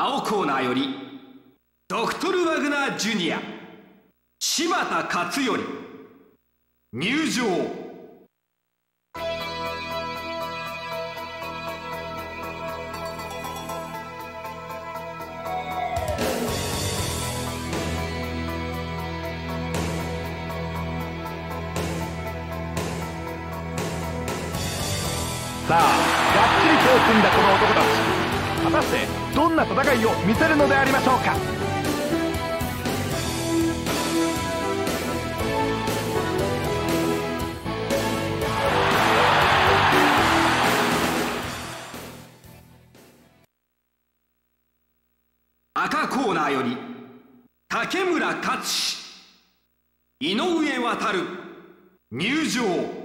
青コーナーよりドクトル・ワグナー・ジュニア柴田勝頼入場。さあがっちり手を組んだこの男たち。果たしてどんな戦いを見せるのでありましょうか？赤コーナーより竹村勝井上渉入場。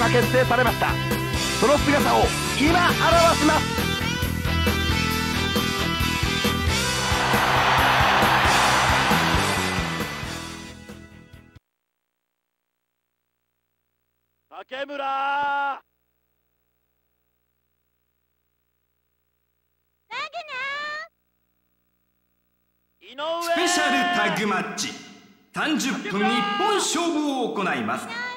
が結成されました。その姿を今表します。竹村。スペシャルタッグマッチ。30分一本勝負を行います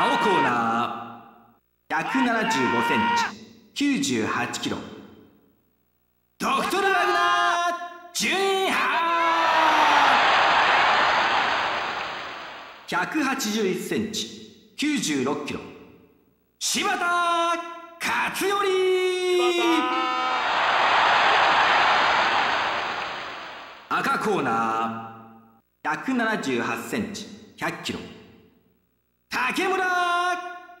青コーナー。175センチ。98キロ。ドクトル・ワグナージュンハ181センチ。96キロ。柴田勝頼。赤コーナー。178センチ。100キロ。竹村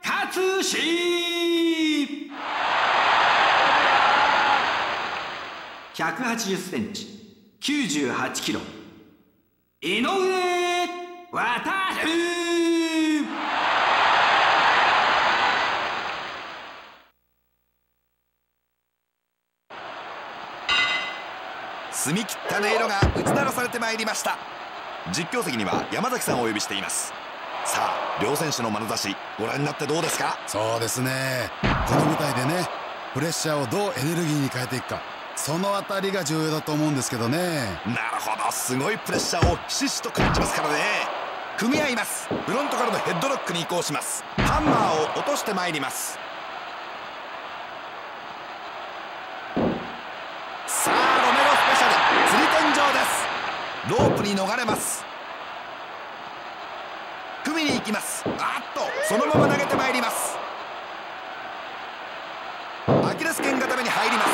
勝志180センチ。98キロ。井上渡澄み切った音色が打ち鳴らされてまいりました。実況席には山崎さんをお呼びしています。さあ両選手の眼差しご覧になってどうですか？そうですね。この舞台でねプレッシャーをどうエネルギーに変えていくかその辺りが重要だと思うんですけどね。なるほどすごいプレッシャーをひしひしと感じますからね。組み合います。フロントからのヘッドロックに移行します。ハンマーを落としてまいります。さあロメロスペシャル。釣り天井です。ロープに逃れます。組みに行きます。あっとそのまま投げてまいります。アキレス腱固めに入ります。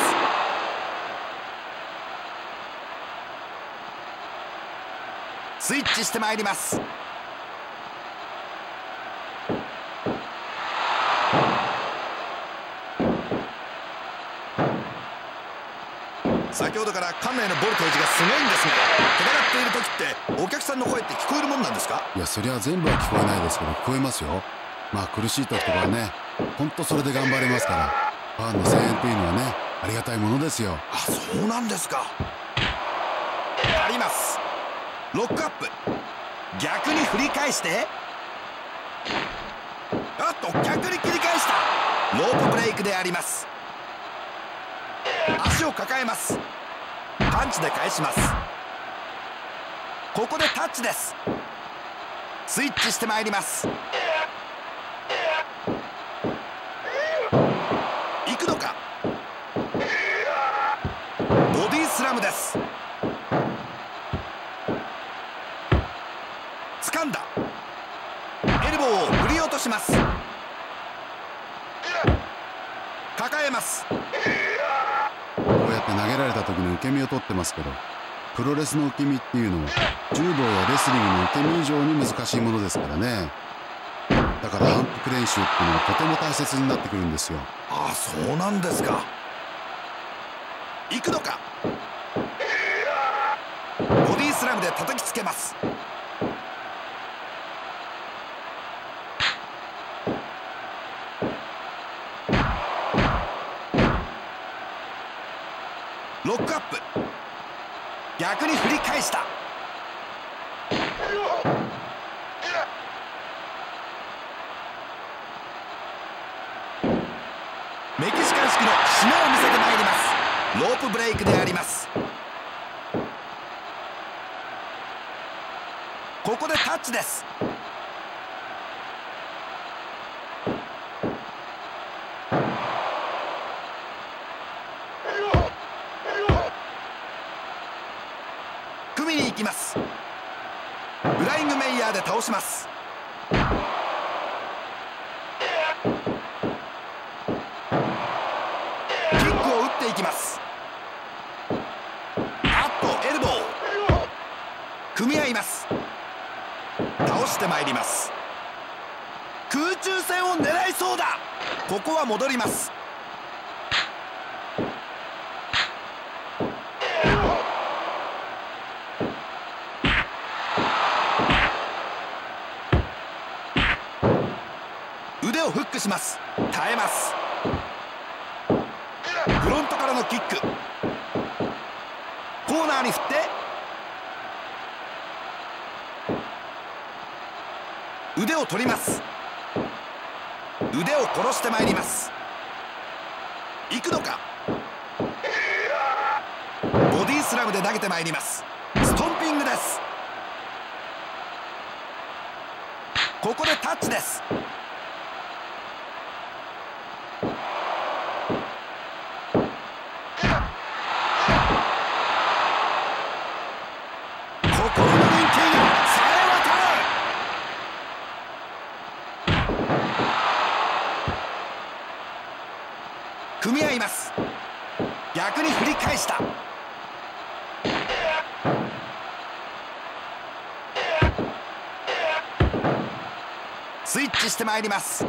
スイッチしてまいります。先ほどから館内のボルテージがすごいんですが戦っている時って客さんの声って聞こえるもんなんですか？いやそりゃ全部は聞こえないですけど聞こえますよ。まあ苦しい時とかはねほんとそれで頑張れますから。ファンの声援というのはねありがたいものですよ。あそうなんですか。あります。ロックアップ。逆に振り返して。あっと逆に切り返した。ロープブレイクであります。足を抱えます。パンチで返しますここでタッチです。スイッチしてまいります。行くのか？ボディスラムです。掴んだ。エルボーを振り落とします。抱えます。こうやって投げられた時の受け身を取ってますけど。プロレスの受け身っていうのは柔道やレスリングの受け身以上に難しいものですからね。だから反復練習っていうのはとても大切になってくるんですよ。ああそうなんですか。行くのか。ボディスラムで叩きつけます。ロックアップ。逆に振り返した。メキシカン式の締めを見せてまいります。ロープブレイクであります。ここでタッチです組みに行きますフライングメイヤーで倒します。キックを打っていきます。あっとエルボー。組み合います。倒してまいります。空中戦を狙いそうだ。ここは戻ります腕をフックします。耐えます。フロントからのキック。コーナーに振って。腕を取ります。腕を殺してまいります。行くのか。ボディスラムで投げてまいります。ストンピングです。ここでタッチですここの人気さえ渡る組み合います逆に振り返したスイッチしてまいります。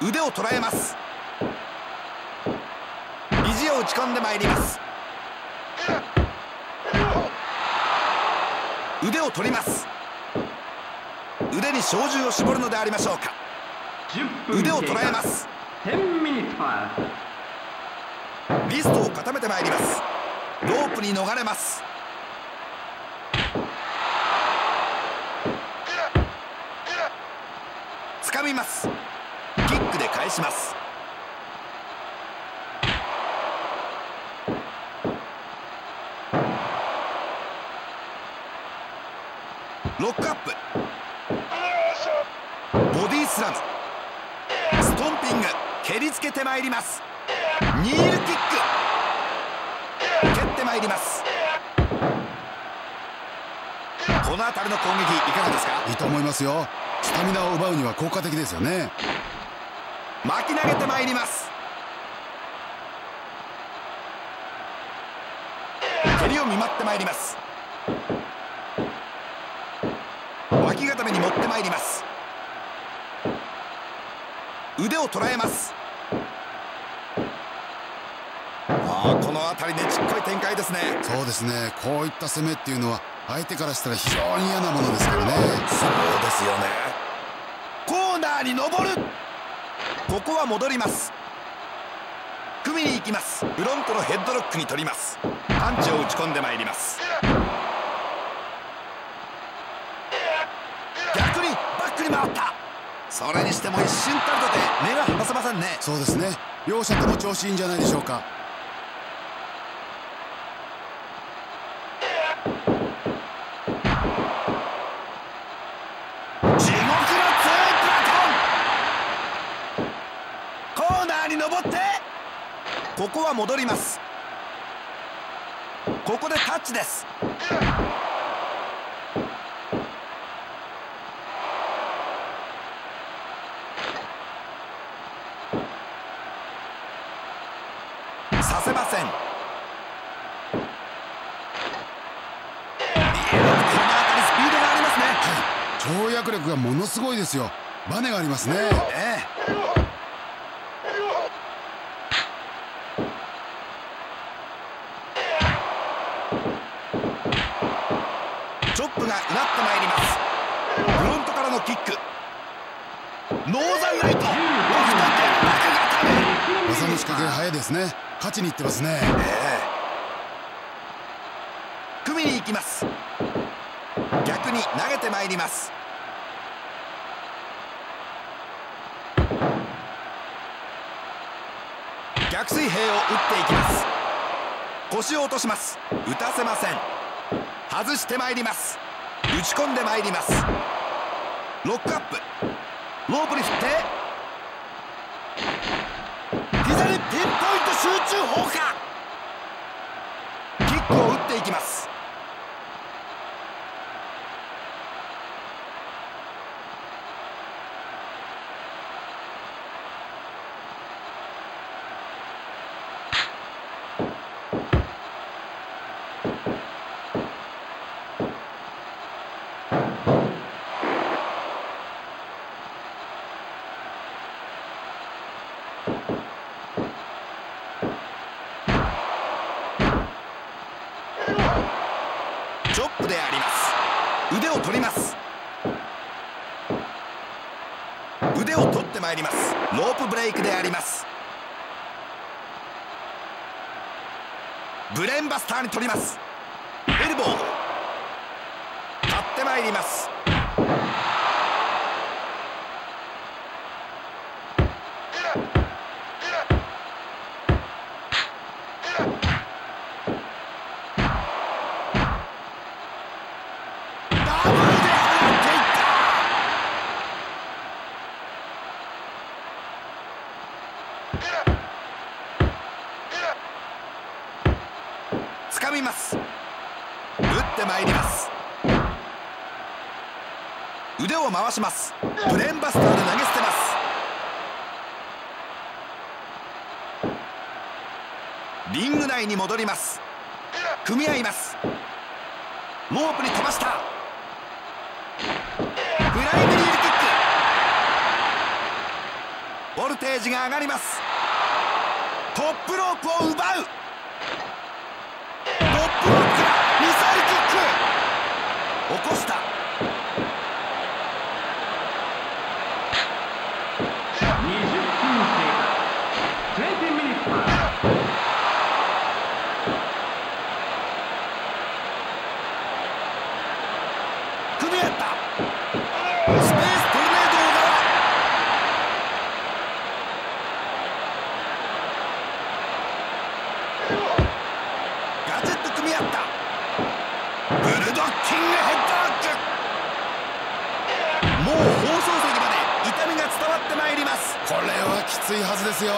腕を捉えます。肘を打ち込んでまいります。腕を取ります。腕に小銃を絞るのでありましょうか。10分腕を捉えます。10ミニットパーリストを固めてまいりますロープに逃れます。掴みます。キックで返します。ロックアップ。ボディスラム。ストンピング。蹴りつけてまいります。ニールキック。ります。この辺りの攻撃いかがですか？いいと思いますよ。スタミナを奪うには効果的ですよね。巻き投げてまいります。蹴りを見舞ってまいります。脇固めに持ってまいります。腕を捉えますああこの辺りでちっこい展開ですね。そうですね。こういった攻めっていうのは相手からしたら非常に嫌なものですからね。そうですよね。コーナーに登る。ここは戻ります。組みに行きます。フロントのヘッドロックに取ります。パンチを打ち込んでまいります。逆にバックに回った。それにしても一瞬たりとて目が離せませんね。そうですね。両者とも調子いいんじゃないでしょうかここは戻ります。ここでタッチです。させません。この辺りスピードがありますね。跳躍力がものすごいですよ。バネがありますね。ええチョップがうなってまいりますフロントからのキックノーザンライトロフト天幕固め技の仕掛けが早いですね。勝ちにいってますね。組みに行きます。逆に投げてまいります。逆水平を打っていきます。腰を落とします。打たせません。外してまいります。打ち込んでまいります。ロックアップ。ロープに振って。膝にピンポイン。ト集中砲火。キックを打っていきますチョップであります腕を取ります腕を取ってまいります。ロープブレイクであります。ブレーンバスターに取ります。エルボー。立ってまいりますダブルで放っていった掴みます打ってまいります腕を回します。ブレーンバスターで投げ捨てます。リング内に戻ります。組み合います。ロープに飛ばした。フライングリールキック。ボルテージが上がります。トップロープを奪うトップロープからミサイルキック起こした20分経過20 minutes pass 組み合ったスペーストルネード側ガチェット組み合ったブルドッキングヘッドロックもう放送席まで痛みが伝わってまいりますこれはきついはずですよ。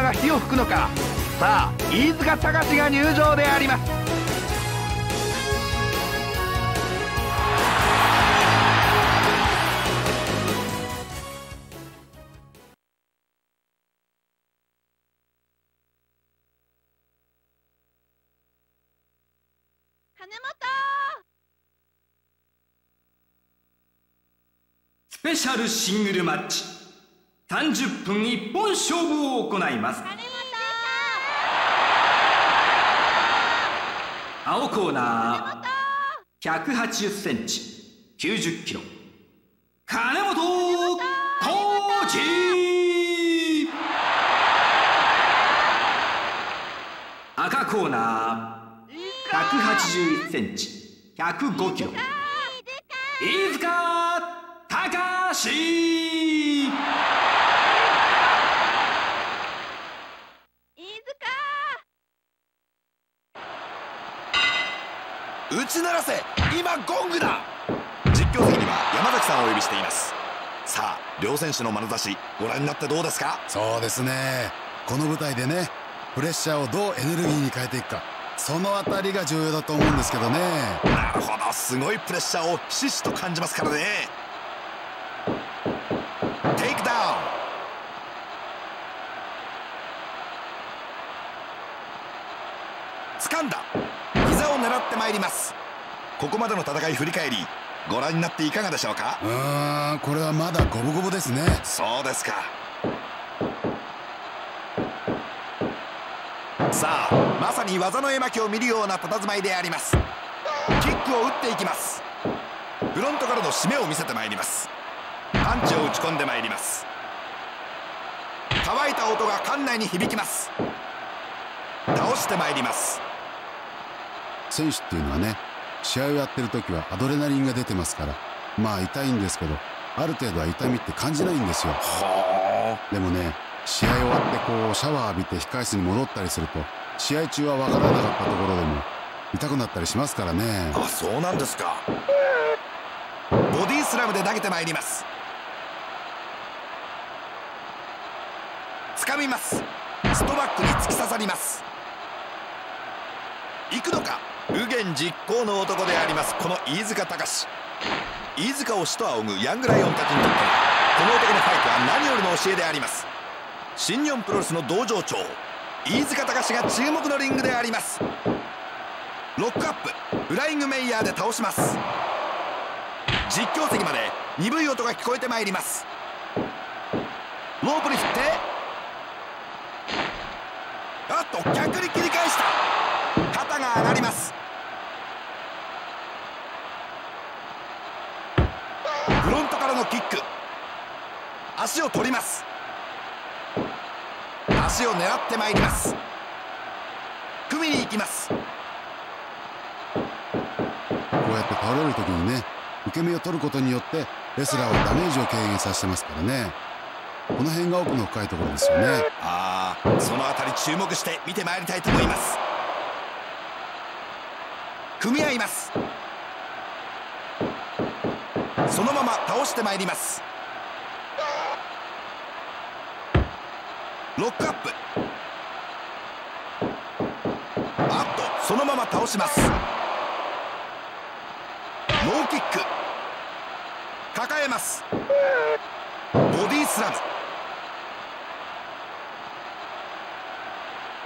ーが火を吹くのか。さあ飯塚隆が入場であります。金本！スペシャルシングルマッチ30分一本勝負を行います。青コーナー180センチ90キロ。金本浩二。赤コーナー181センチ105キロ。飯塚隆。打ち鳴らせ今ゴングだ。実況席には山崎さんをお呼びしています。さあ両選手の眼差しご覧になってどうですか？そうですね。この舞台でねプレッシャーをどうエネルギーに変えていくか。そのあたりが重要だと思うんですけどね。なるほど。すごいプレッシャーをひしひしと感じますからねテイクダウン掴んだ膝を狙ってまいりますここまでの戦い振り返りご覧になっていかがでしょうか？うーんこれはまだ五分五分ですね。そうですか。さあまさに技の絵巻を見るような佇まいであります。キックを打っていきます。フロントからの締めを見せてまいります。パンチを打ち込んでまいります。乾いた音が館内に響きます。倒してまいります。選手っていうのはね試合をやってる時はアドレナリンが出てますからまあ痛いんですけどある程度は痛みって感じないんですよ。でもね試合終わってこうシャワー浴びて控室に戻ったりすると試合中は分からなかったところでも痛くなったりしますからね。あそうなんですか。ボディスラムで投げてまいります。掴みます。ストバックに突き刺さります。行くのか？右舷実行の男であります。この飯塚隆。飯塚を師と仰ぐヤングライオンたちにとってはこの男のファイトは何よりの教えであります。新日本プロレスの道場長飯塚隆が注目のリングであります。ロックアップフライングメイヤーで倒します。実況席まで鈍い音が聞こえてまいります。ロープに振って。あっと逆に切り返した。肩が上がります。フロントからのキック。足を取ります。足を狙ってまいります。組みに行きます。こうやって倒れる時にね受け身を取ることによってレスラーはダメージを軽減させてますからね。この辺が奥の深いところですよね。ああその辺り注目して見てまいりたいと思います。組み合いますそのまま倒してまいります。ロックアップ。あっとそのまま倒します。ローキック。抱えます。ボディスラム。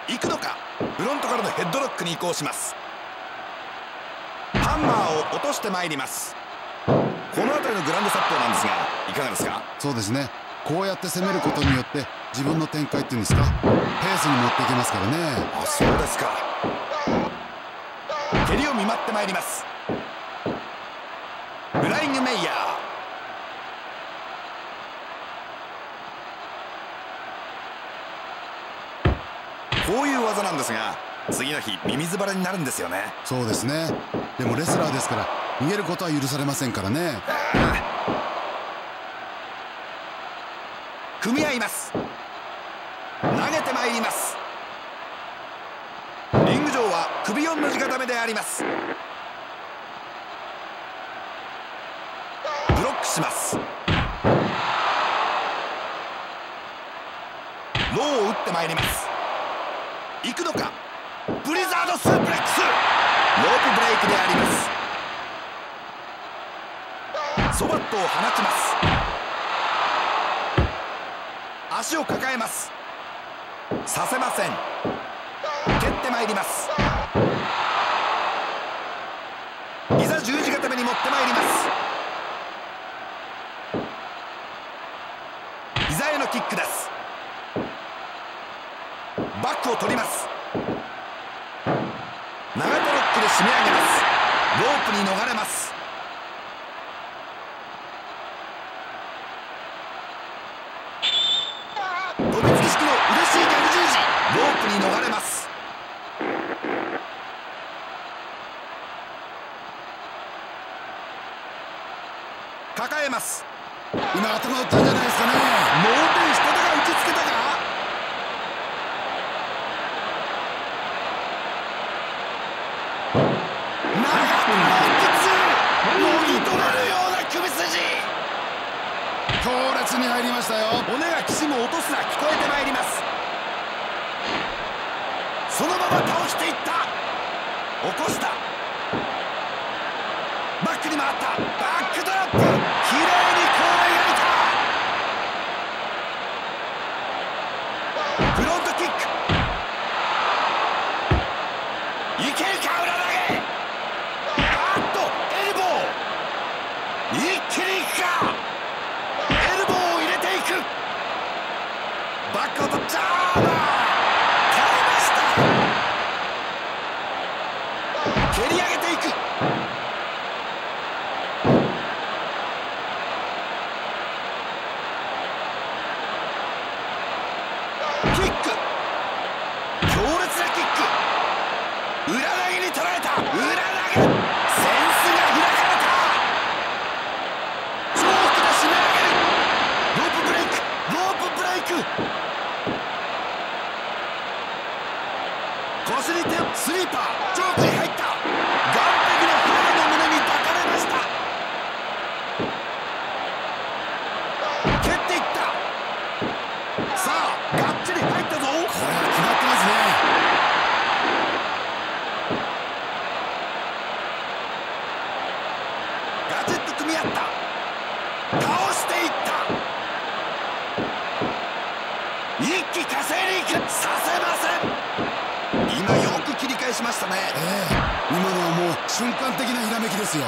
行くのか。フロントからのヘッドロックに移行します。ハンマーを落としてまいります。この辺りのグランドサットなんですがいかがですかそうですね。こうやって攻めることによって自分の展開っていうんですか？ペースに持っていけますからね。あそうですか。蹴りを見舞ってまいります。フライングメイヤー。こういう技なんですが次の日ミミズバレになるんですよね。そうですね。でもレスラーですから逃げることは許されませんからね。組み合います。投げてまいります。リング上は首4の字固めであります。ブロックします。ローを打ってまいります。行くのか。ブリザードスープレックス。ロープブレイクであります。ソバットを放ちます。足を抱えます。させません。蹴ってまいります。膝十字固めに持ってまいります。膝へのキックです。バックを取ります。長手ロックで締め上げます。ロープに逃れます。スに手をスリーパージョーに入った。ガン的なひらめきですよ。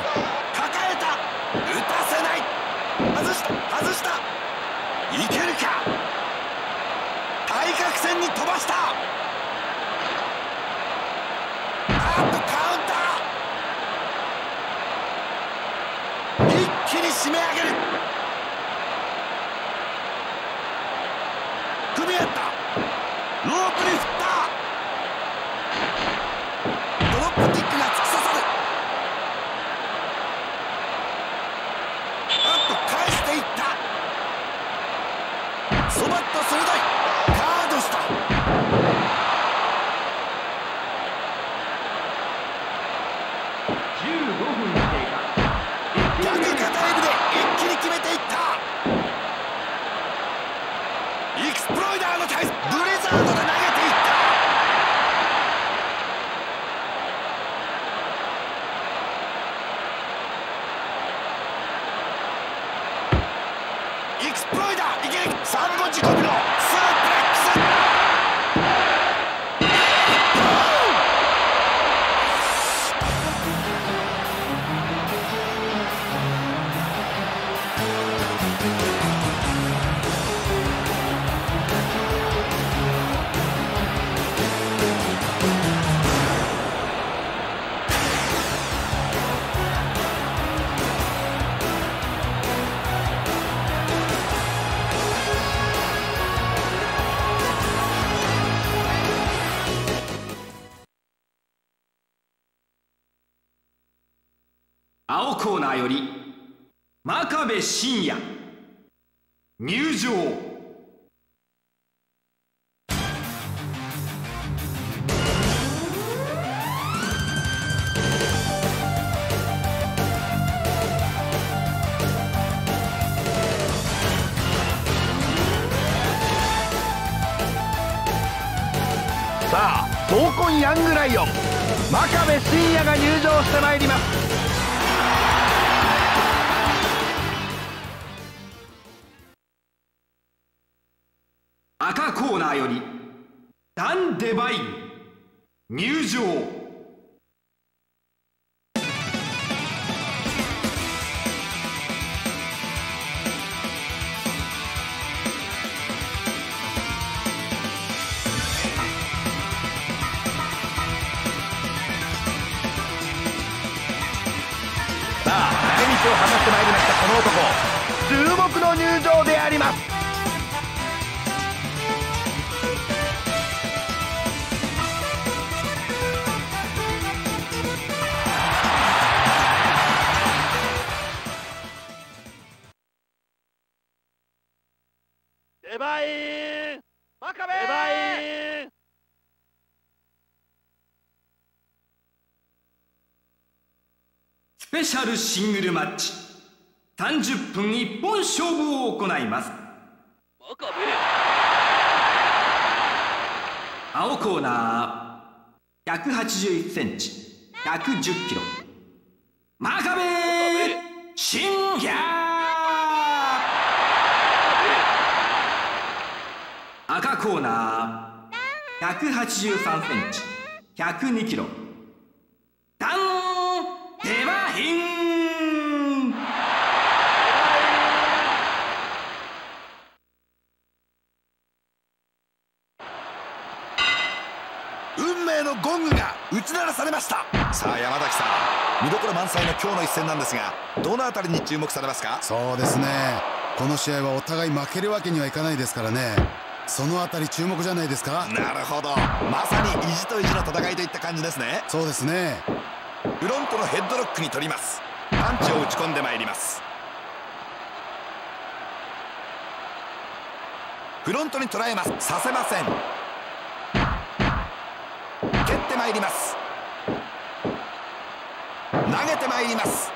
より真壁真也。男。注目の入場であります。スペシャルシングルマッチ。三十分一本勝負を行います。青コーナー百八十一センチ百十キロ。真壁新ギャ赤コーナー183センチ102キロ。ダンデバヒンゴングが打ち鳴らされました。さあ山崎さん。見どころ満載の今日の一戦なんですがどの辺りに注目されますか？そうですね。この試合はお互い負けるわけにはいかないですからね。その辺り注目じゃないですか？なるほど。まさに意地と意地の戦いといった感じですね。そうですね。フロントのヘッドロックに取ります。パンチを打ち込んでまいります。フロントに捉えます。させませんまいります。投げてまいります。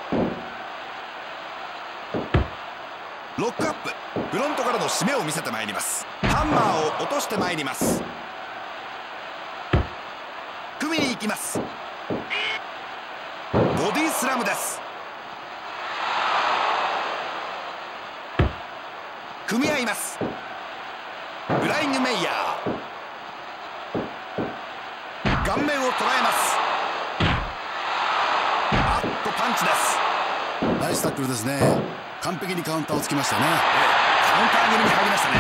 ロックアップ。フロントからの締めを見せてまいります。ハンマーを落としてまいります。組みに行きます。ボディスラムです。組み合います。フライングメイヤー。クルですね。完璧にカウンターをつきましたね。カウンター気味に入りましたね。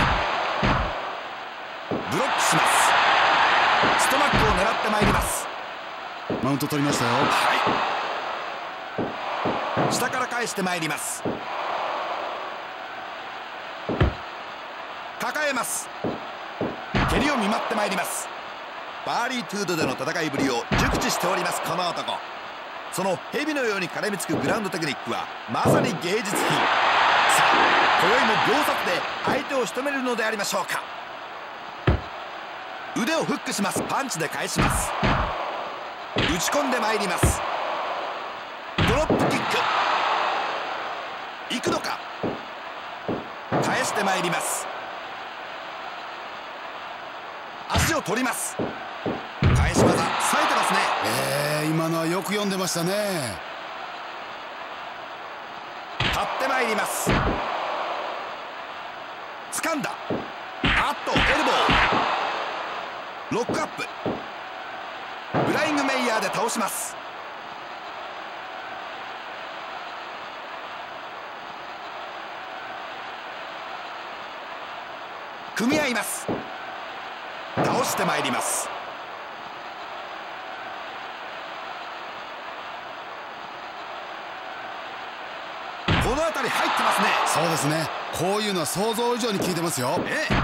ブロックします。ストマックを狙ってまいります。マウント取りましたよ。はい。下から返してまいります。抱えます。蹴りを見舞ってまいります。バーリートゥードでの戦いぶりを熟知しておりますこの男その蛇のように絡みつくグラウンドテクニックはまさに芸術品。さあ今宵も秒殺で相手を仕留めるのでありましょうか。腕をフックします。パンチで返します。打ち込んでまいります。ドロップキック。行くのか。返してまいります。足を取ります。今のはよく読んでましたね。立ってまいります。掴んだ。あっとエルボー。ロックアップ。フライングメイヤーで倒します。組み合います。倒してまいります。この辺り入ってますね。そうですね。こういうのは想像以上に効いてますよ。ええ。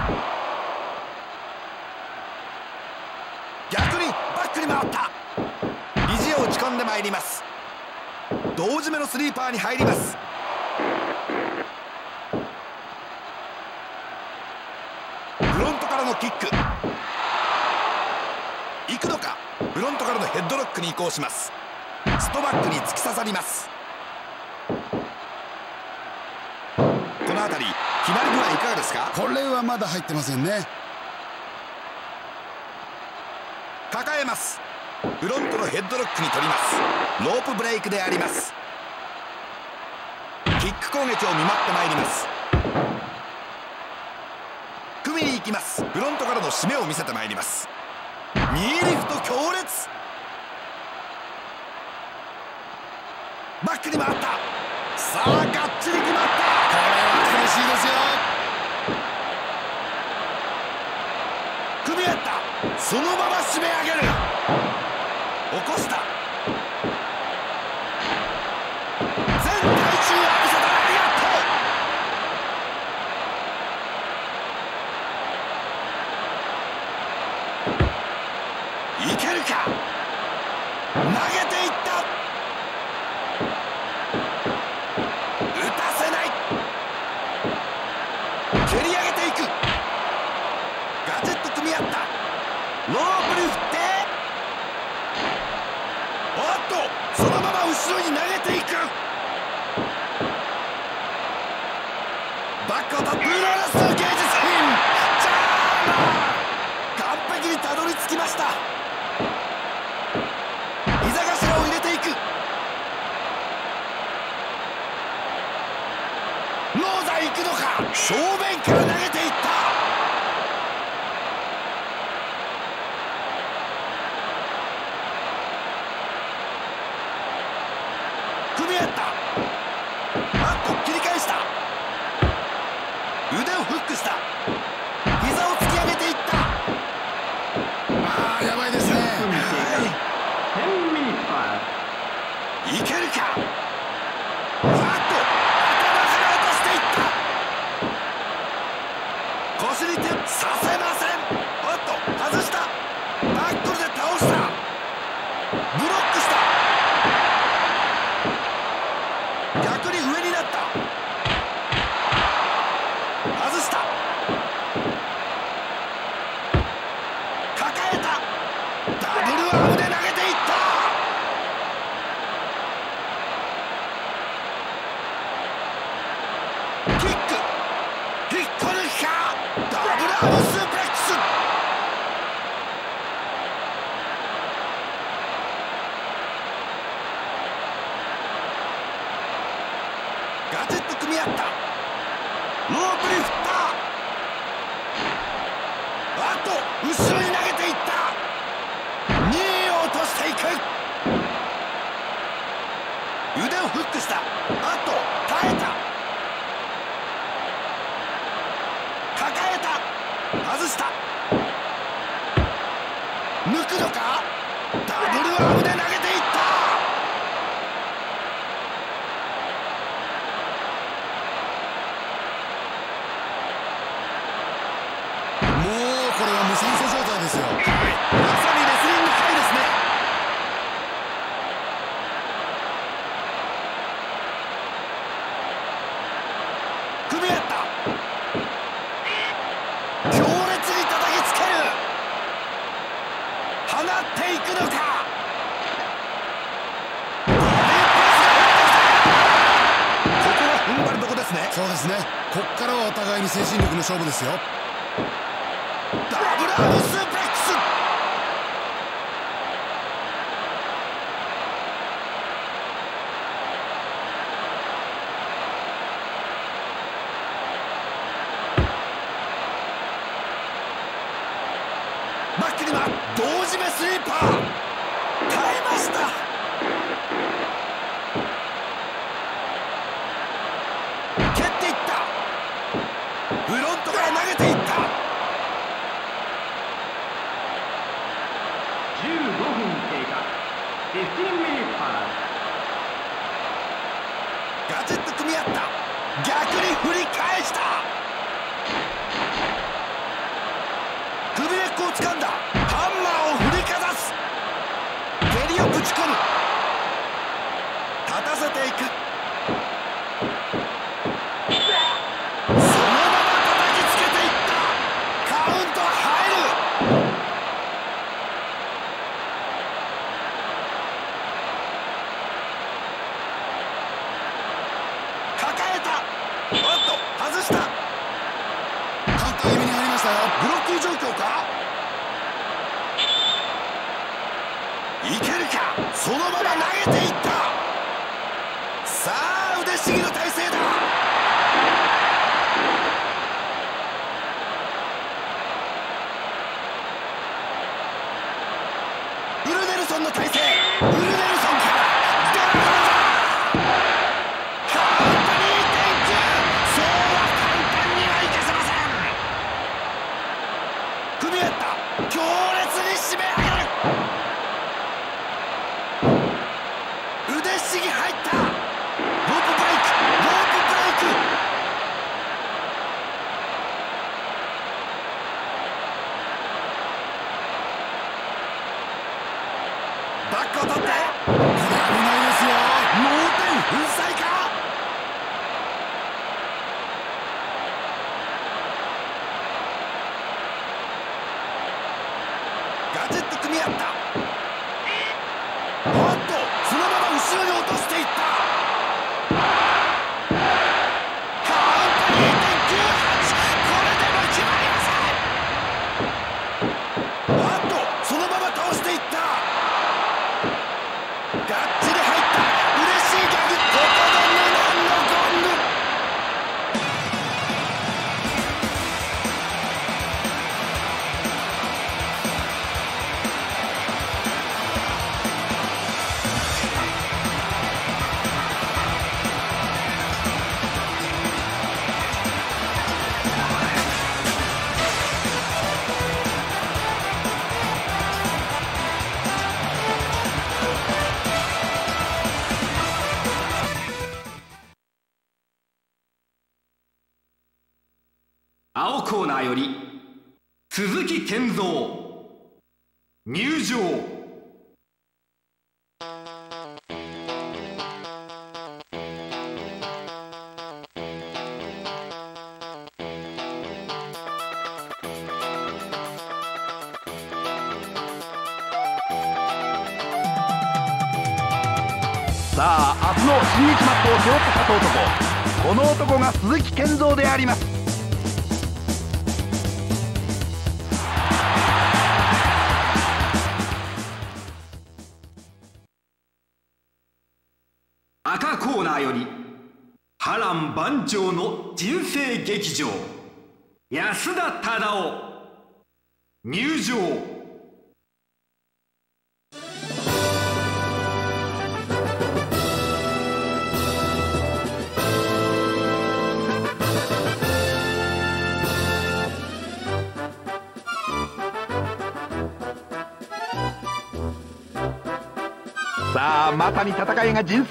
逆にバックに回った。肘を打ち込んでまいります。同締めのスリーパーに入ります。フロントからのキック。行くのか。フロントからのヘッドロックに移行します。ストバックに突き刺さりますの辺り決まり具合いかがですか？これはまだ入ってませんね。抱えます。フロントのヘッドロックに取ります。ロープブレイクであります。キック攻撃を見舞ってまいります。組みに行きます。フロントからの締めを見せてまいります。ニーリフト強烈。バックに回った。さあがっちり決まったしいですよ。組み合った。そのまま締め上げる。起こした全体重を浴びせた。勝負ですよ。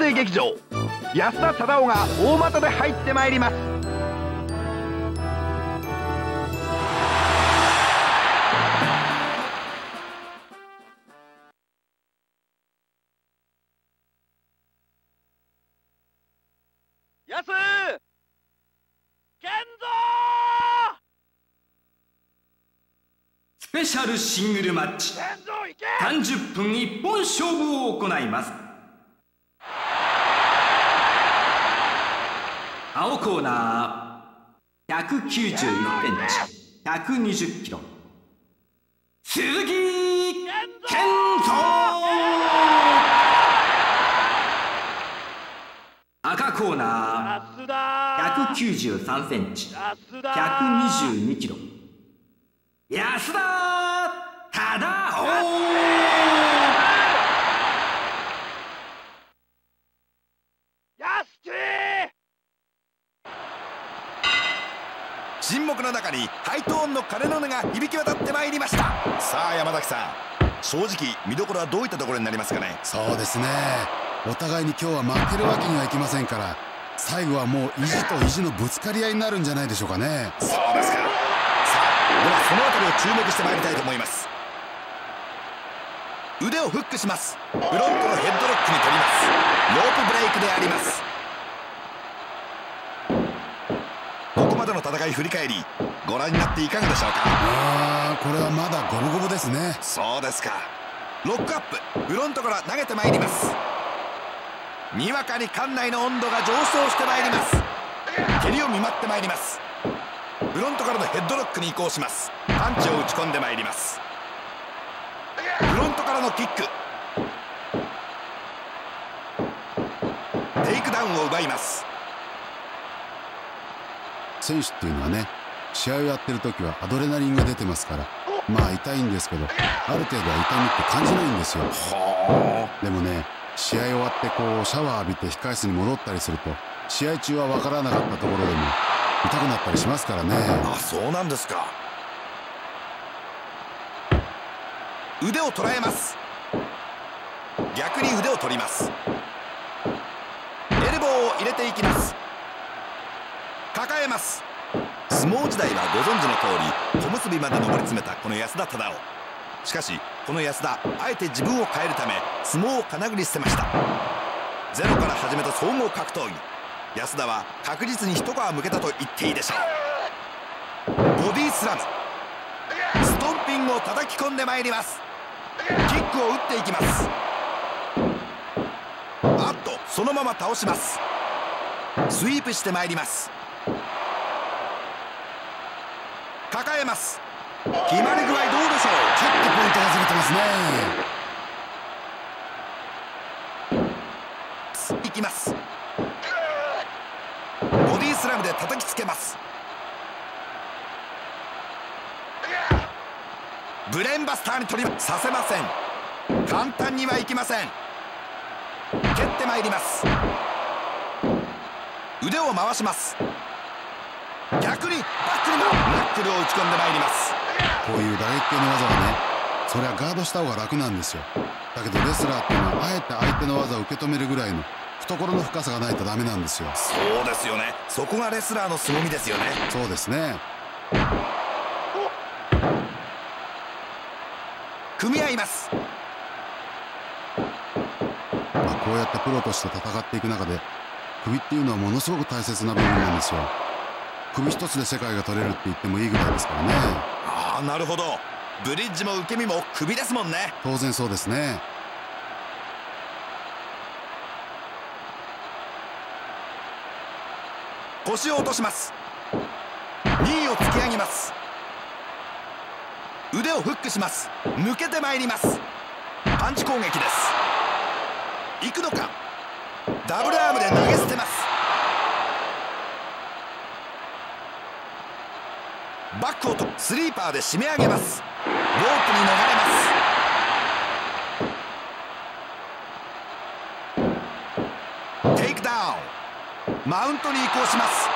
生劇場。安田忠雄が大股で入ってまいります。健スペシャルシングルマッチ。三健三いけ！30分一本勝負を行います青コーナー。191センチ。120キロ。鈴木健三赤コーナー。193センチ。122キロ。安田。忠雄やすき沈黙の中にハイトーンの鐘の音が響き渡ってまいりました。さあ山崎さん。正直見どころはどういったところになりますかね？そうですね。お互いに今日は負けるわけにはいきませんから最後はもう意地と意地のぶつかり合いになるんじゃないでしょうかね。そうですか。さあではその辺りを注目してまいりたいと思います。腕をフックします。フロントのヘッドロックに取ります。ロープブレイクでありますでの戦い振り返りご覧になっていかがでしょうか？あーこれはまだ五分五分ですね。そうですか。ロックアップフロントから投げてまいります。にわかに館内の温度が上昇してまいります。蹴りを見舞ってまいります。フロントからのヘッドロックに移行します。パンチを打ち込んでまいります。フロントからのキック。テイクダウンを奪います選手っていうのはね試合をやってる時はアドレナリンが出てますからまあ痛いんですけどある程度は痛みって感じないんですよ。でもね試合終わってこうシャワー浴びて控室に戻ったりすると試合中は分からなかったところでも痛くなったりしますからね。あそうなんですか。腕を捉えます。逆に腕を取ります。エルボーを入れていきます抱えます。相撲時代はご存知の通り小結まで上り詰めたこの安田忠雄。しかしこの安田あえて自分を変えるため相撲をかなぐり捨てました。ゼロから始めた総合格闘技。安田は確実に一皮むけたと言っていいでしょう。ボディスラム。ストンピングを叩き込んでまいります。キックを打っていきます。あっとそのまま倒します。スイープしてまいります。抱えます。決まり具合どうでしょう？ちょっとポイントがずれてますね。いきます。ボディスラムで叩きつけます。ブレーンバスターに取りさせません。簡単にはいきません。蹴ってまいります。腕を回します。逆にバックにもナックルを打ち込んでまいります。こういう打撃系の技はねそりゃガードした方が楽なんですよ。だけどレスラーっていうのはあえて相手の技を受け止めるぐらいの懐の深さがないとダメなんですよ。そうですよね。そこがレスラーの凄みですよね。そうですね。組み合います。まあ、こうやってプロとして戦っていく中で首っていうのはものすごく大切な部分なんですよ首一つで世界が取れるって言ってもいいぐらいですからね。ああなるほど。ブリッジも受け身も首ですもんね。当然そうですね。腰を落とします。2位を突き上げます。腕をフックします。抜けてまいります。パンチ攻撃です。行くのか。ダブルアームで投げ捨てますバックをとスリーパーで締め上げます。ロープに逃れます。テイクダウン。マウントに移行します。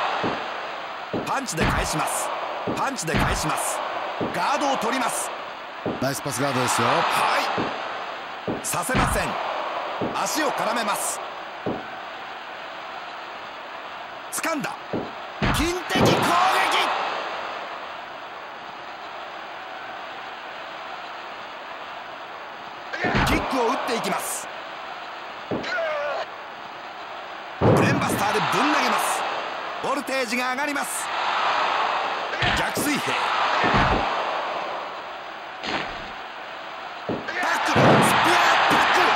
パンチで返します。パンチで返します。ガードを取ります。ナイスパスガードですよ。はい。させません。足を絡めます掴んだ金的攻撃キックを打っていきます。ブレンバスターでぶん投げます。ボルテージが上がります。逆水平。タックルスピアタックル。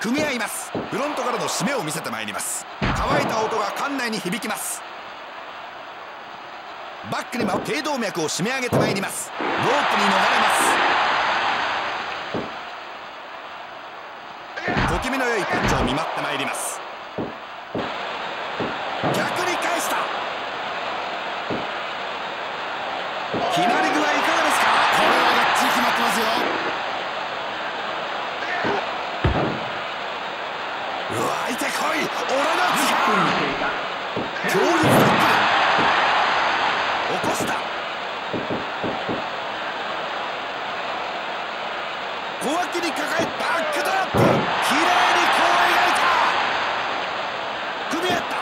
組み合います。フロントからの締めを見せてまいります。乾いた音が館内に響きます。バックにも頸動脈を締め上げてまいります。ロープに逃れます。小気味の良いパンチを見舞ってまいります。逆に返した。決まり具合いかがですか？これはがっちり決まってますよ。湧いてこい俺の10分経過強烈タックル起こした小脇に抱えバックドラップきれいにこう描いた組み合った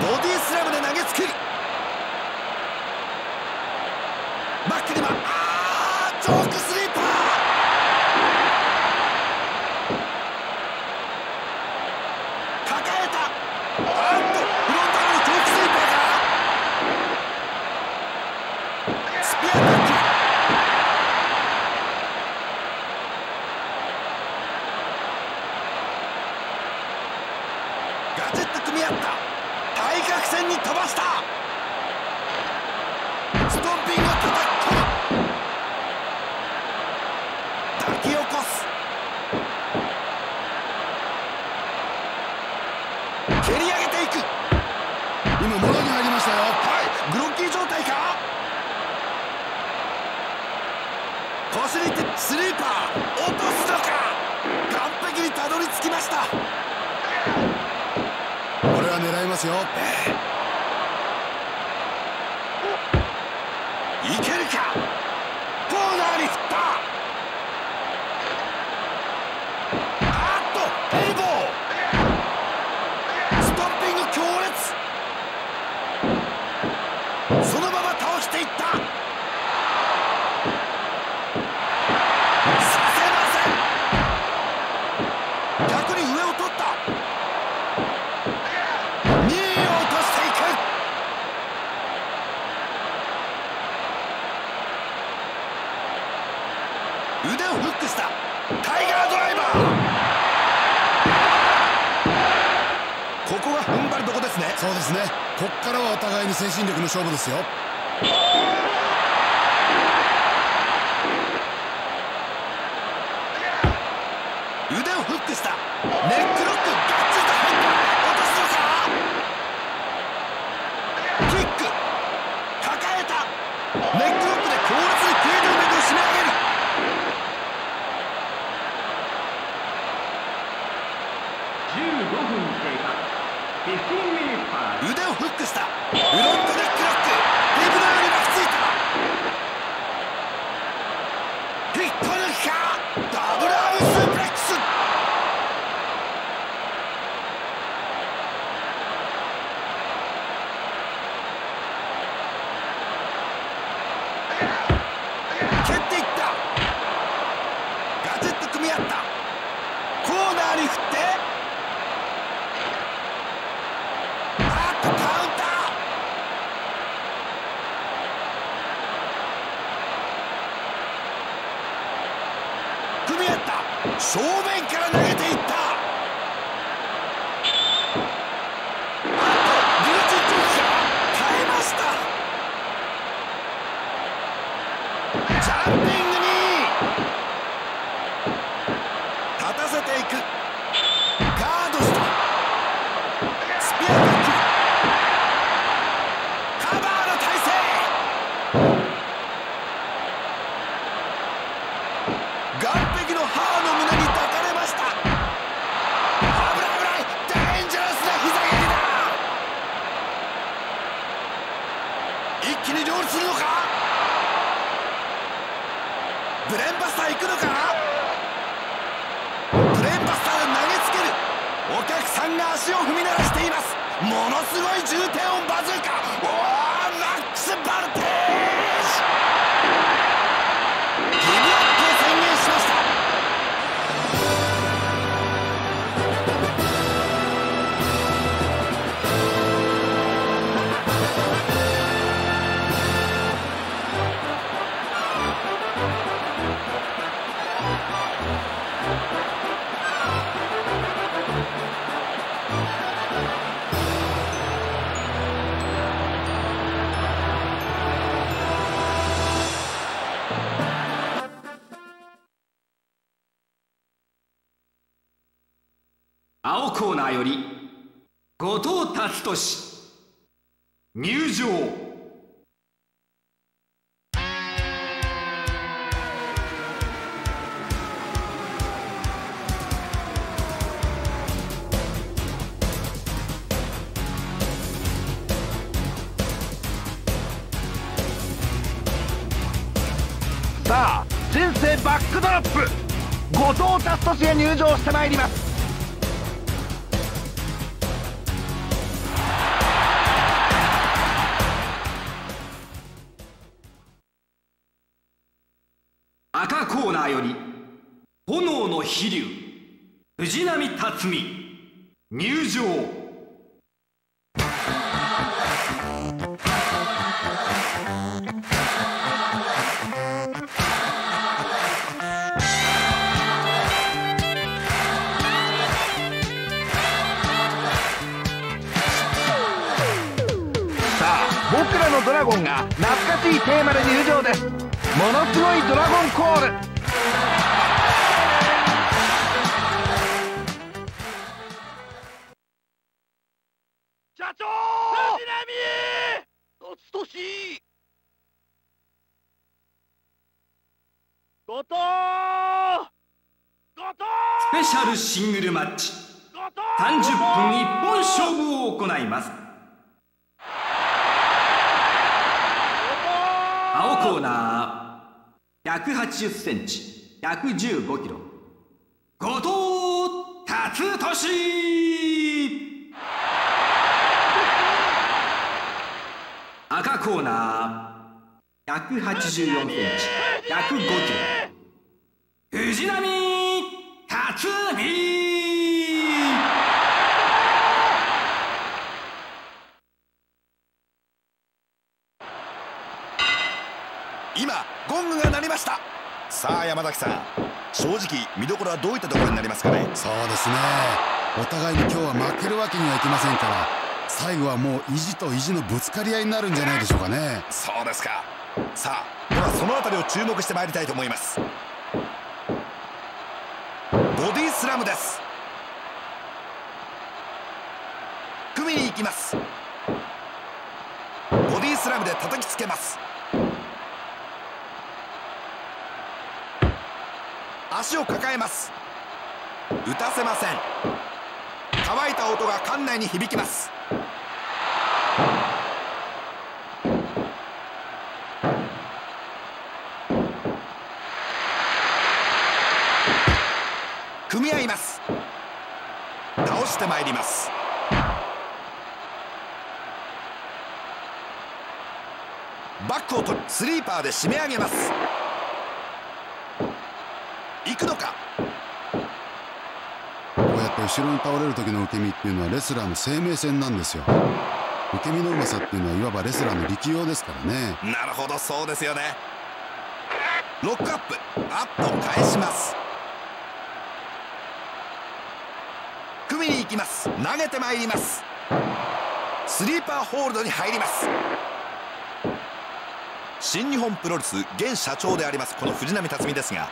ボディスラムで投げつけるバックにはあーチョークスリーパー抱えたあっとフロントからのチョークスリーパーかスピアタックルガチッと組み合った対角線に飛ばしたストンピングを叩き込む抱き起こす蹴り上げていく今モロに入りましたよはいグロッキー状態か腰にてスリーパー落とすのか完璧にたどり着きましたこれは狙いますよいけるかコーナーに振ったあっとエルボーストッピング強烈そのまま倒していったさせません逆に上を取った2位を落としていく腕をフックしたタイガードライバーここが踏ん張りどこですねそうですねこっからはお互いに精神力の勝負ですよ。藤達俊入場。さあ人生バックドロップ。後藤達俊が入場してまいります。最後はもう意地と意地のぶつかり合いになるんじゃないでしょうかね。そうですか。さあではその辺りを注目してまいりたいと思います。ボディスラムです。組みに行きます。ボディスラムで叩きつけます。足を抱えます。打たせません。乾いた音が館内に響きます。組み合います。倒してまいります。バックを取りスリーパーで締め上げます。行くのか？こうやって後ろに倒れる時の受け身っていうのはレスラーの生命線なんですよ。受け身のうまさっていうのはいわばレスラーの力量ですからね。なるほどそうですよね。ロックアップアップを返します組みに行きます投げてまいります。スリーパーホールドに入ります。新日本プロレス現社長でありますこの藤波辰巳ですが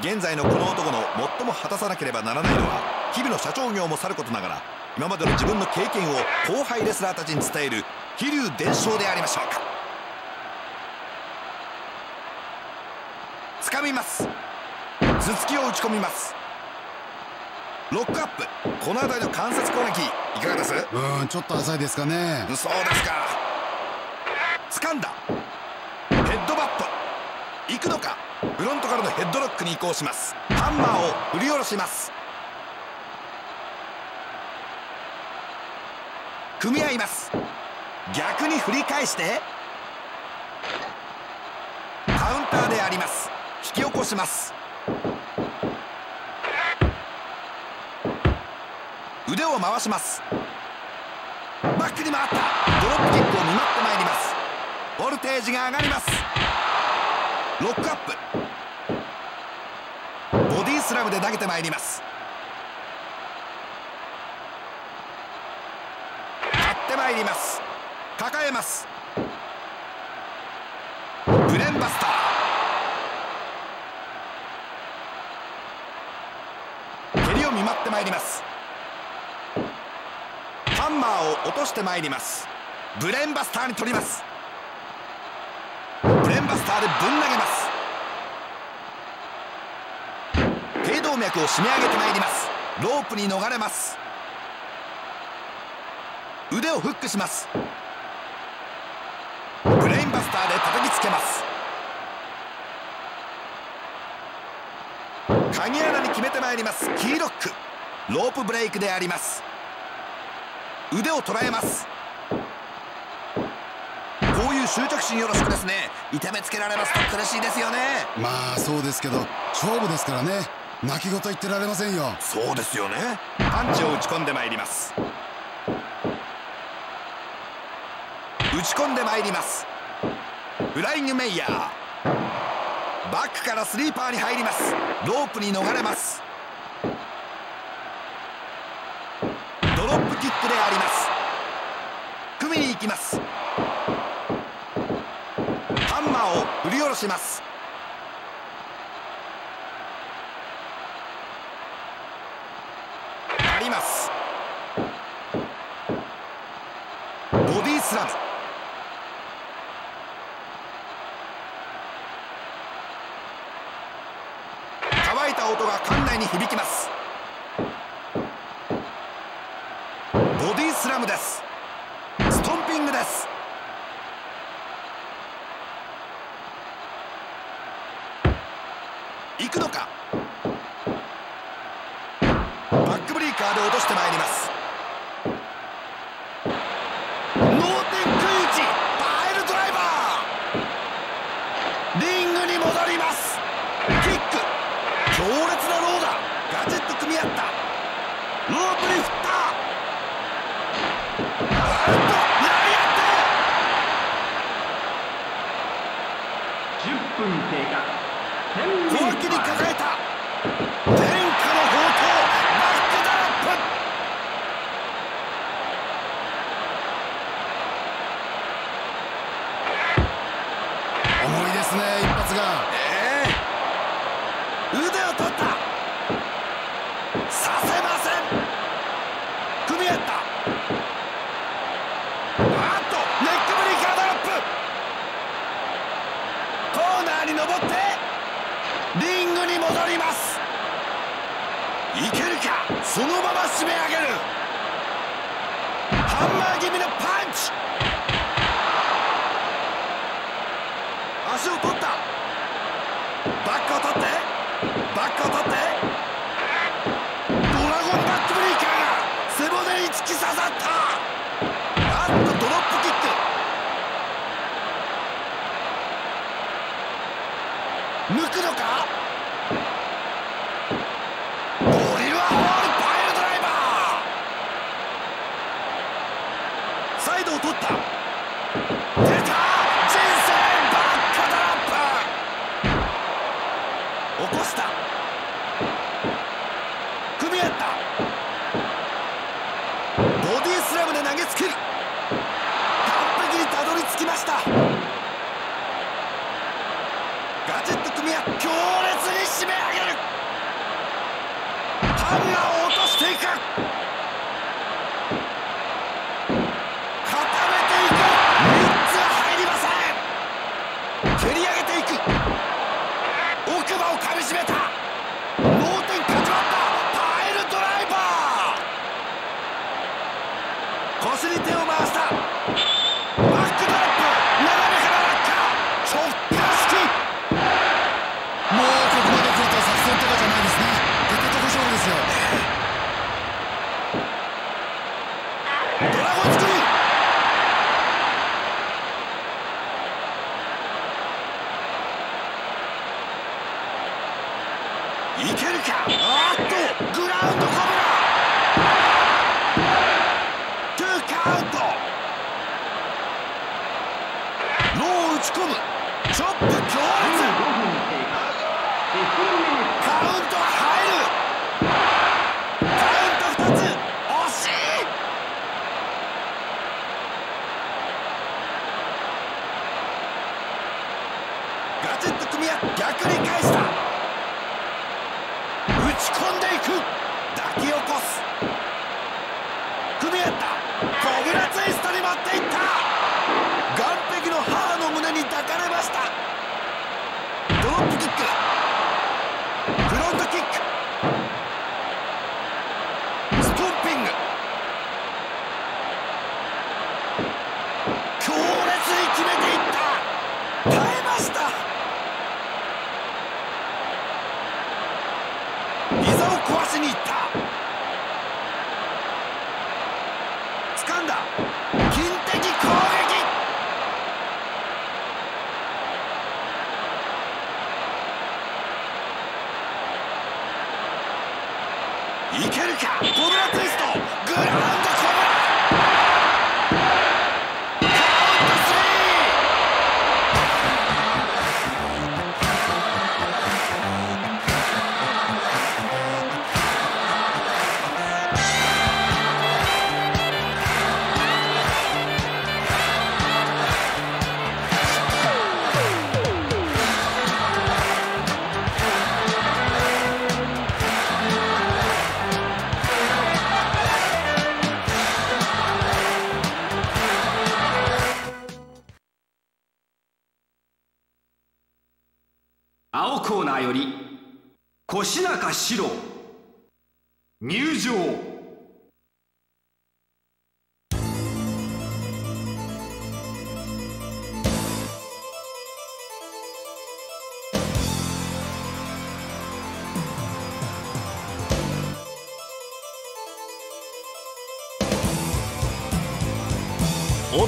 現在のこの男の最も果たさなければならないのは日々の社長業もさることながら今までの自分の経験を後輩レスラーたちに伝える飛龍伝承でありましょうか。掴みます。頭突きを打ち込みます。ロックアップ。この辺りの関節攻撃いかがです？うーんちょっと浅いですかね。そうですか。掴んだ。ヘッドバット行くのか。フロントからのヘッドロックに移行します。ハンマーを振り下ろします。組み合います。逆に振り返して。カウンターであります。引き起こします腕を回します。バックに回った。ドロップキックを見舞ってまいります。ボルテージが上がります。ロックアップ。ボディスラムで投げてまいります。勝ってまいります。抱えます。ブレンバスター。蹴りを見舞ってまいります。ンマーを落としてまいります。ブレンバスターに取ります。ブレンバスターでぶん投げます。頸動脈を締め上げてまいります。ロープに逃れます。腕をフックします。ブレインバスターで叩きつけます。鍵穴に決めてまいります。キーロック。ロープブレイクであります。腕を捉えます。こういう執着心よろしくですね。痛めつけられます。と苦しいですよね。まあそうですけど勝負ですからね。泣き言言ってられませんよ。そうですよね。パンチを打ち込んでまいります。打ち込んでまいります。フライングメイヤー。バックからスリーパーに入ります。ロープに逃れますドロップキックであります。組みに行きます。ハンマーを振り下ろします。あります。ボディスラム。乾いた音が館内に響きますボディスラムですストンピングです行くのか。バックブリーカーで落としてまいります。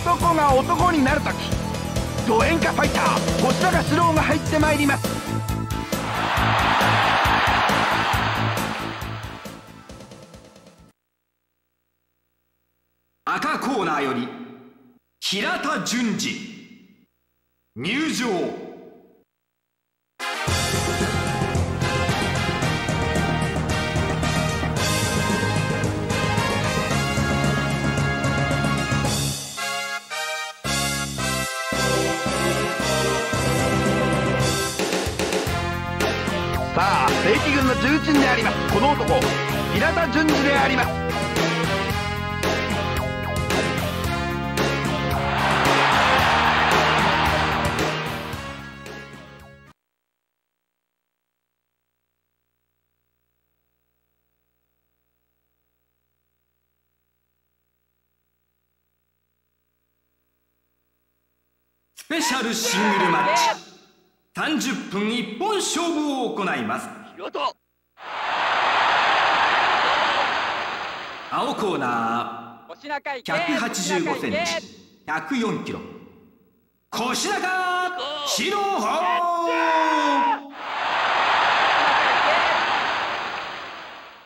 男が男になるときド演歌ファイター星高スローが入ってまいります。赤コーナーより平田淳二ペシャルシングルマッチ。30分一本勝負を行います。青コーナ腰中ー池185センチ。104キロ。腰中。四郎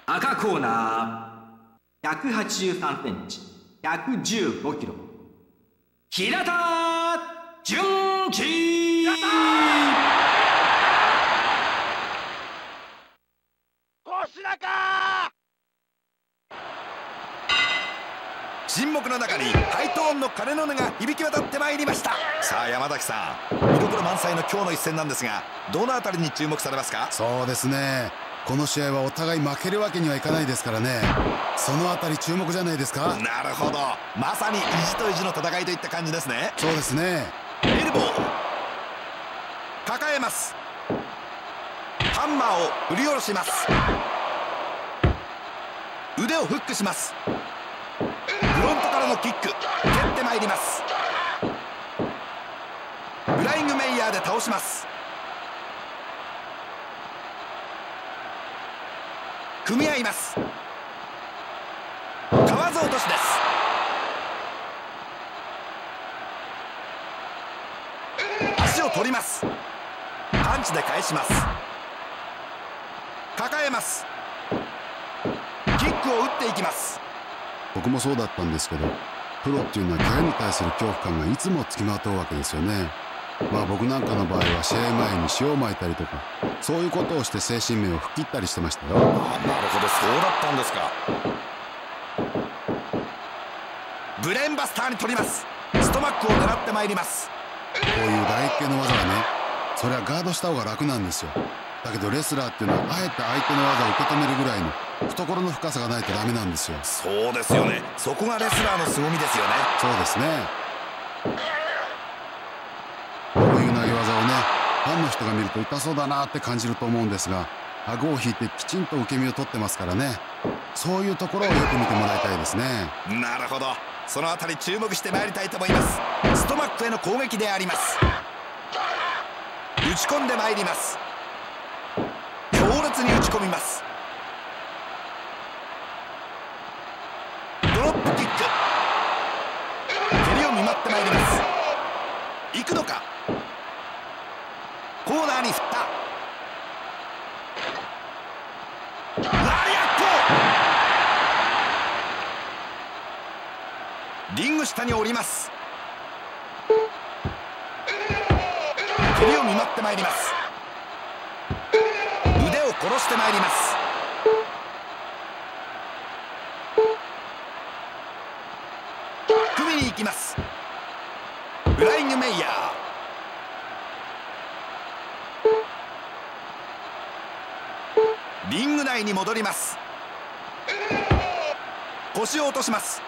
赤コーナー。183センチ。115キロ。平田純喜。腰中沈黙の中にハイトーンの鐘の音が響き渡ってまいりました。さあ山崎さん見どころ満載の今日の一戦なんですがどのあたりに注目されますか？そうですね。この試合はお互い負けるわけにはいかないですからね。そのあたり注目じゃないですか？なるほど。まさに意地と意地の戦いといった感じですね。そうですね。エルボー抱えます。ハンマーを振り下ろします。腕をフックします。フロントからのキック。蹴ってまいります。フライングメイヤーで倒します。組み合います。河津落としです足を取ります。パンチで返します。抱えます。キックを打っていきます。僕もそうだったんですけどプロっていうのは怪我に対する恐怖感がいつもつきまとうわけですよね。まあ僕なんかの場合は試合前に塩をまいたりとかそういうことをして精神面を吹っ切ったりしてましたよ。あなるほど。そうだったんですか。ブレーンバスターに取ります。ストマックを狙ってまいりますこういう打撃系の技はねそれはガードした方が楽なんですよ。だけどレスラーっていうのはあえて相手の技を受け止めるぐらいの懐の深さがないとダメなんですよ。そうですよね。そこがレスラーの凄みですよね。そうですね。こういう投げ技をねファンの人が見ると痛そうだなって感じると思うんですが顎を引いてきちんと受け身を取ってますからね。そういうところをよく見てもらいたいですね。なるほどその辺り注目してまいりたいと思います。ストマックへの攻撃であります。打ち込んでまいります。強烈に打ち込みます。ドロップキック。蹴りを見舞ってまいります。行くのか。コーナーに振ったラリアットリング下に降ります。蹴りを見舞ってまいります。腕を殺してまいります。組みに行きます。フライングメイヤー。リング内に戻ります。腰を落とします。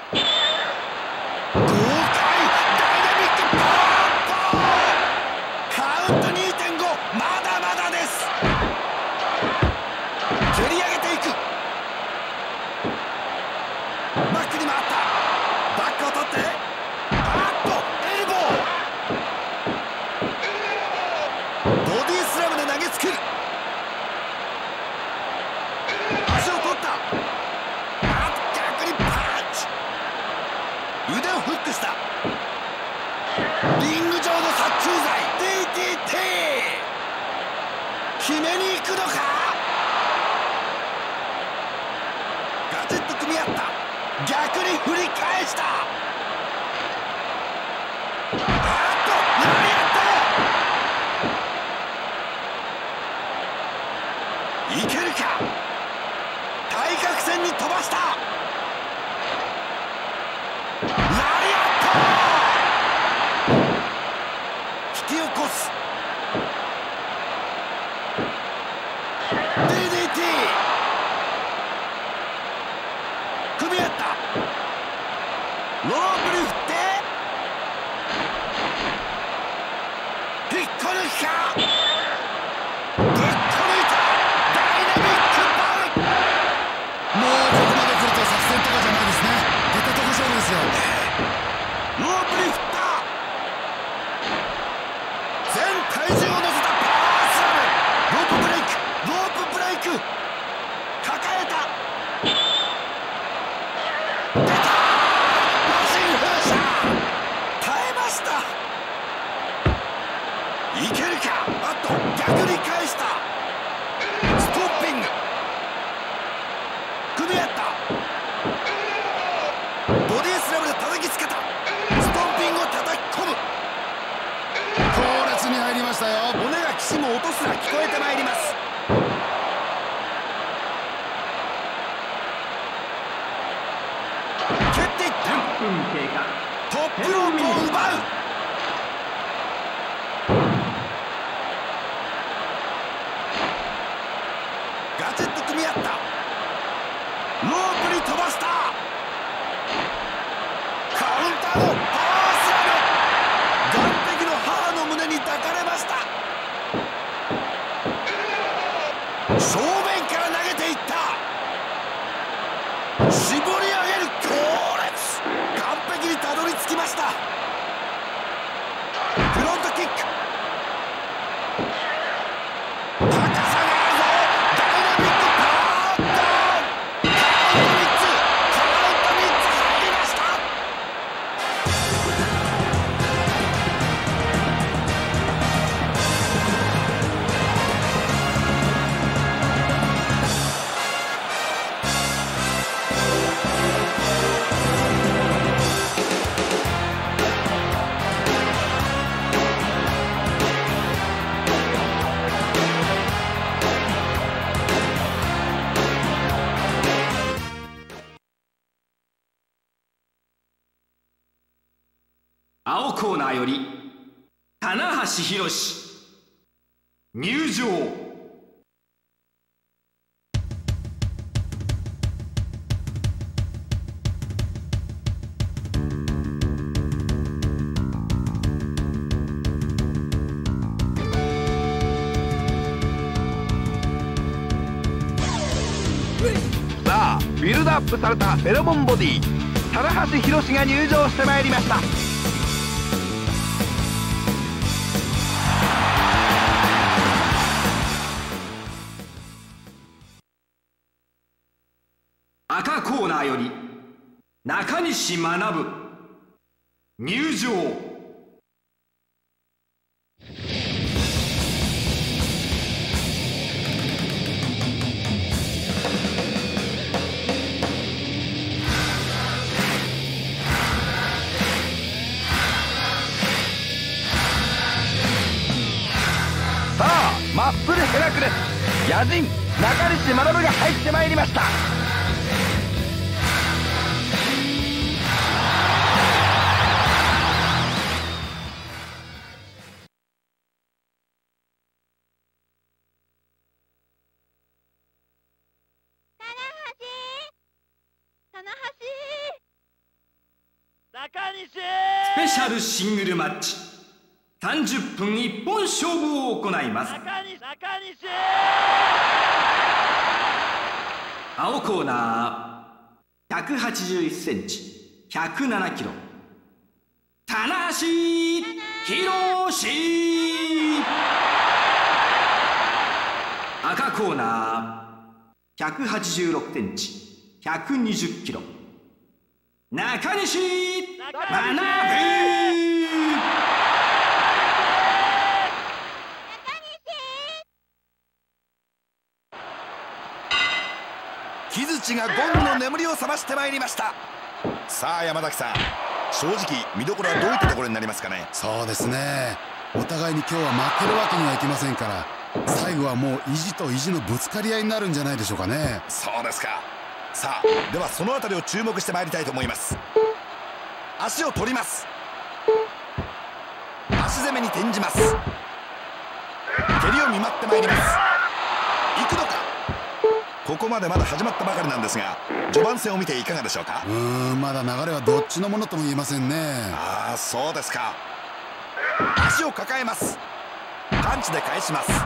コーより棚橋宏入場。さあビルドアップされたフェロモンボディ。棚橋宏が入場してまいりました。中西学入場。さあマッスルヘラクレス。野人中西学が入ってまいりました。シャルシングルマッチ。30分一本勝負を行います。青コーナー。181センチ。107キロ。棚橋宏赤コーナー。186センチ。120キロ。中西。学木槌がゴングの眠りを覚ましてまいりました。さあ山崎さん。正直見どころはどういったところになりますかね？そうですね。お互いに今日は負けるわけにはいきませんから最後はもう意地と意地のぶつかり合いになるんじゃないでしょうかね。そうですか。さあではその辺りを注目してまいりたいと思います足を取ります。足攻めに転じます。蹴りを見舞ってまいります。行くのか。ここまでまだ始まったばかりなんですが序盤戦を見ていかがでしょうか？うーんまだ流れはどっちのものとも言えませんね。ああそうですか。足を抱えます。パンチで返します。エル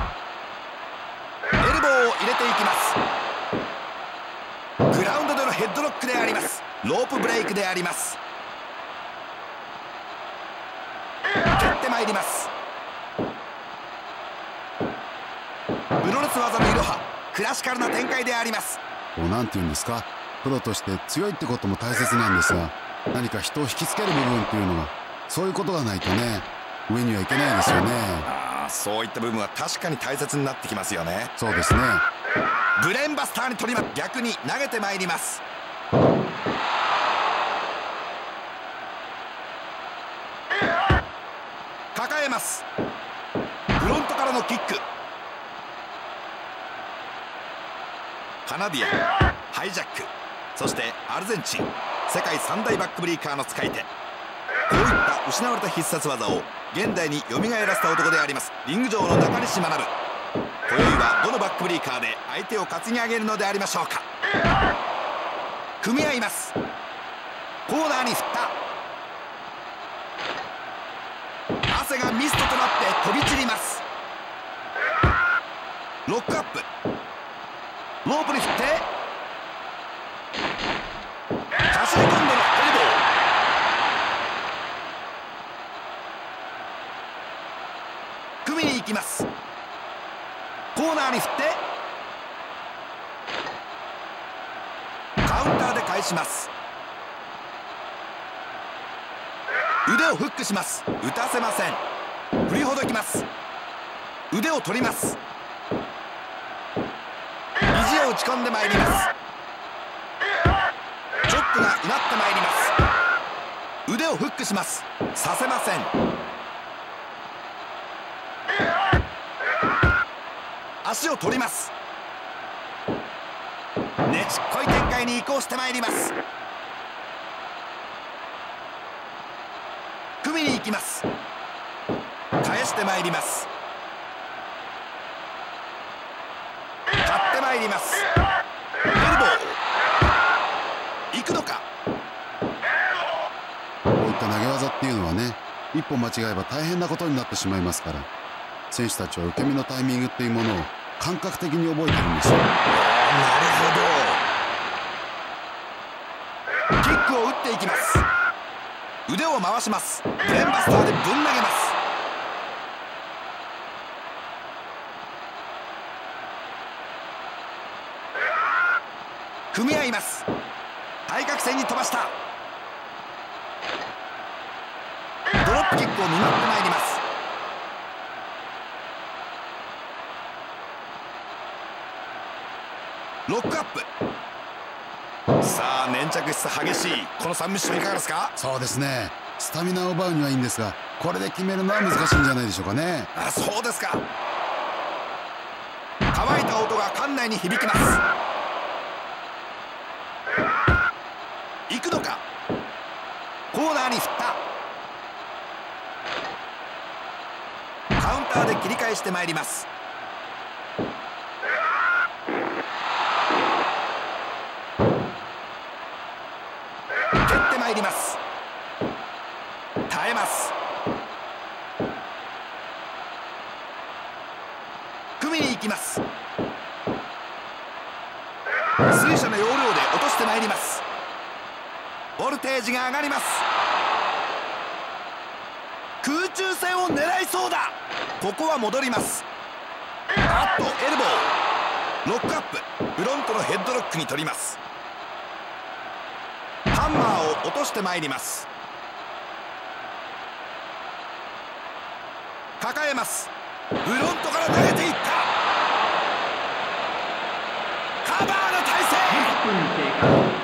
ボーを入れていきます。グラウンドでのヘッドロックであります。ロープブレイクであります蹴ってまいります。プロレス技のいろはクラシカルな展開であります。こうなんて言うんですか？プロとして強いってことも大切なんですが何か人を引きつける部分っていうのはそういうことがないとね上にはいけないですよね。ああそういった部分は確かに大切になってきますよね。そうですね。ブレーンバスターに取りま逆に投げてまいりますます。フロントからのキック。カナディアンハイジャック。そしてアルゼンチン世界三大バックブリーカーの使い手。こういった失われた必殺技を現代に蘇らせた男であります。リング上の中西学今宵はどのバックブリーカーで相手を担ぎ上げるのでありましょうか。組み合います。コーナーに振った汗がミストとなって飛び散ります。ロックアップ。ロープに振って。走り込んでのエルボー。組みに行きます。コーナーに振って。カウンターで返します。腕をフックします。打たせません。振りほどきます。腕を取ります。肘を打ち込んでまいります。チョックがうなってまいります。腕をフックします。させません。足を取ります。ねちっこい展開に移行してまいります。組み組みに行きます。返してまいります。買ってまいります。エルボー。行くのか？こういった投げ技っていうのはね一歩間違えば大変なことになってしまいますから選手たちは受け身のタイミングっていうものを感覚的に覚えてるんですよ。なるほど腕を回します。ブレンバスターでぶん投げます。組み合います。対角線に飛ばした。ドロップキックを見舞ってまいります。ロックアップ。さあ粘着質激しい。このサンミッションいかがですか？そうですね。スタミナを奪うにはいいんですがこれで決めるのは難しいんじゃないでしょうかね。あそうですか。乾いた音が館内に響きます。行くのか？コーナーに振った。カウンターで切り返してまいります蹴ってまいります。耐えます。組みに行きます。水車の要領で落としてまいります。ボルテージが上がります。空中戦を狙いそうだ。ここは戻ります。あっとエルボー。ロックアップ。フロントのヘッドロックに取ります。ハンマーを落としてまいります。抱えます。フロントから投げていった。カバーの体勢。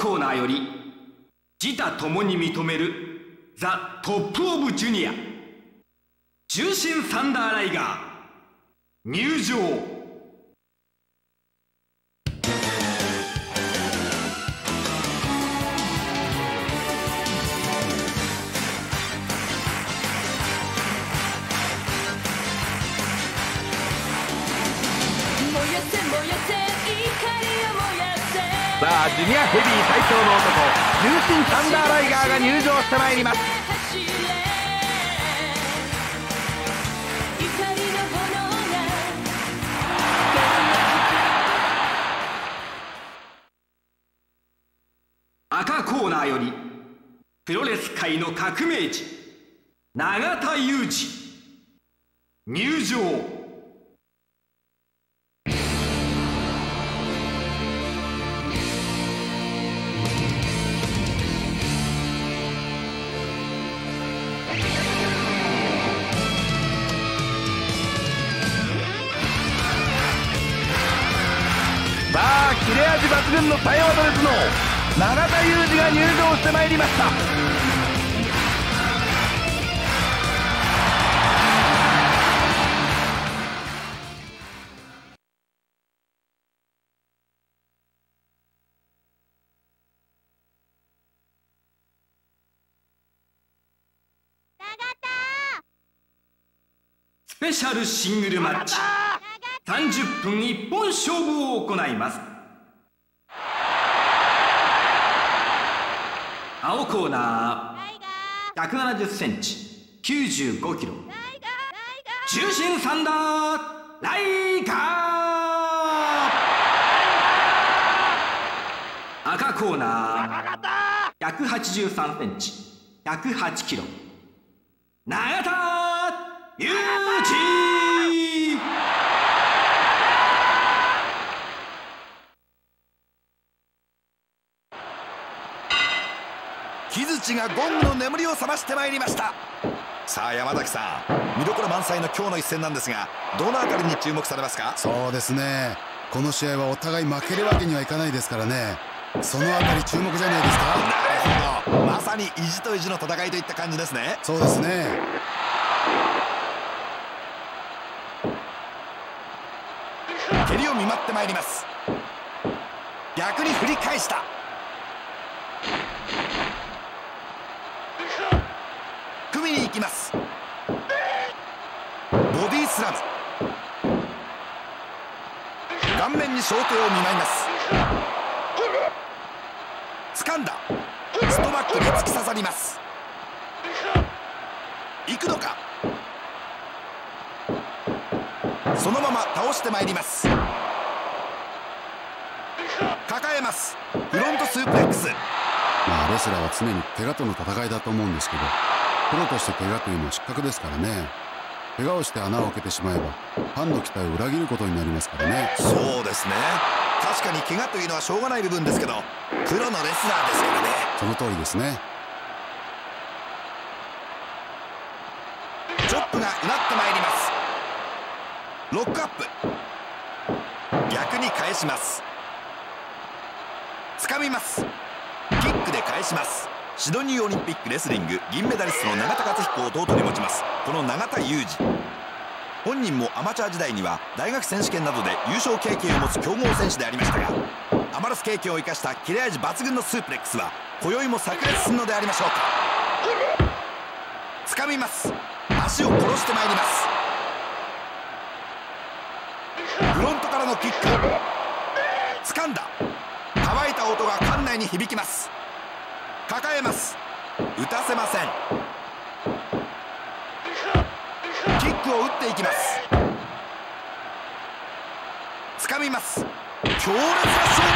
コーナーより自他共に認めるザ・トップ・オブ・ジュニア。ジュニアヘビー最強の男重心サンダーライガーが入場してまいります。赤コーナーよりプロレス界の革命児永田裕二。入場。ペシャルシングルマッチ。30分一本勝負を行います。青コーナー。1 7 0センチ。9 5キロ。中心サンダーライカー。赤コーナー。183センチ。108キロ。永田。裕二木槌がゴングの眠りを覚ましてまいりました。さあ山崎さん見どころ満載の今日の一戦なんですがどのあたりに注目されますか？そうですね。この試合はお互い負けるわけにはいかないですからね。そのあたり注目じゃないですか？なるほど。まさに意地と意地の戦いといった感じですね。そうですね蹴りを見舞ってまいります。逆に振り返した。組みに行きます。ボディスラム。顔面に小手を見舞います。掴んだ。ストバックに突き刺さります。行くのか？そのまま倒してまいります。抱えます。フロントスープレックス。まあレスラーは常に怪我との戦いだと思うんですけどプロとして怪我というのは失格ですからね。怪我をして穴を開けてしまえばファンの期待を裏切ることになりますからね。そうですね。確かに怪我というのはしょうがない部分ですけどプロのレスラーですからね。その通りですね。チョップがうなってまいりますロックアップ。逆に返します。掴みます。キックで返します。シドニーオリンピックレスリング銀メダリストの永田克彦を弟に持ちます。この永田裕二。本人もアマチュア時代には大学選手権などで優勝経験を持つ強豪選手でありましたがアマラス経験を生かした切れ味抜群のスープレックスは今宵も炸裂するのでありましょうか。掴みます。足を殺してまいりますフロントからのキック。掴んだ。乾いた音が館内に響きます。抱えます。打たせません。キックを打っていきます。掴みます。強烈なショー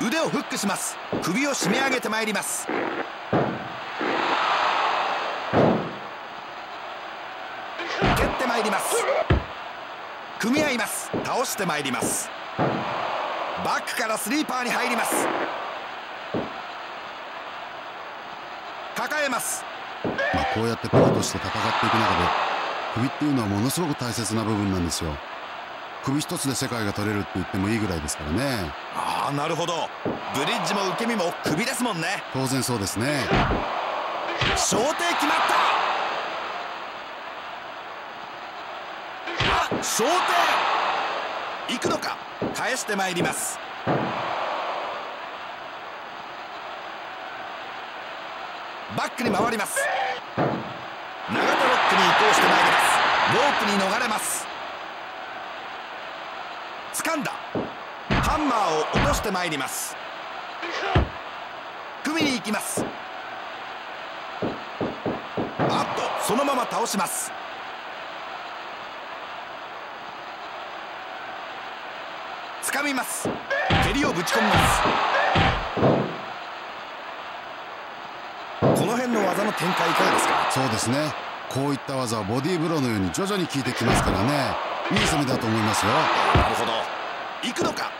ト。腕をフックします。首を締め上げてまいります。蹴ってまいります。組み合います。倒してまいります。バックからスリーパーに入ります。抱えます。まあ、こうやってプロとして戦っていく中で首っていうのはものすごく大切な部分なんですよ。首一つで世界が取れるって言ってもいいぐらいですからね。ああなるほど。ブリッジも受け身も首ですもんね。当然そうですね。小手決まったあ小手行くのか？返してまいります。バックに回ります。長田ロックに移行してまいります。ロープに逃れます。掴んだ。ハンマーを落としてまいります。組みに行きます。あっとそのまま倒します。掴みます。蹴りをぶち込みます。この辺の技の展開いかがですか？そうですね。こういった技はボディーブローのように徐々に効いてきますからね。いい攻めだと思いますよ。なるほど。行くのか？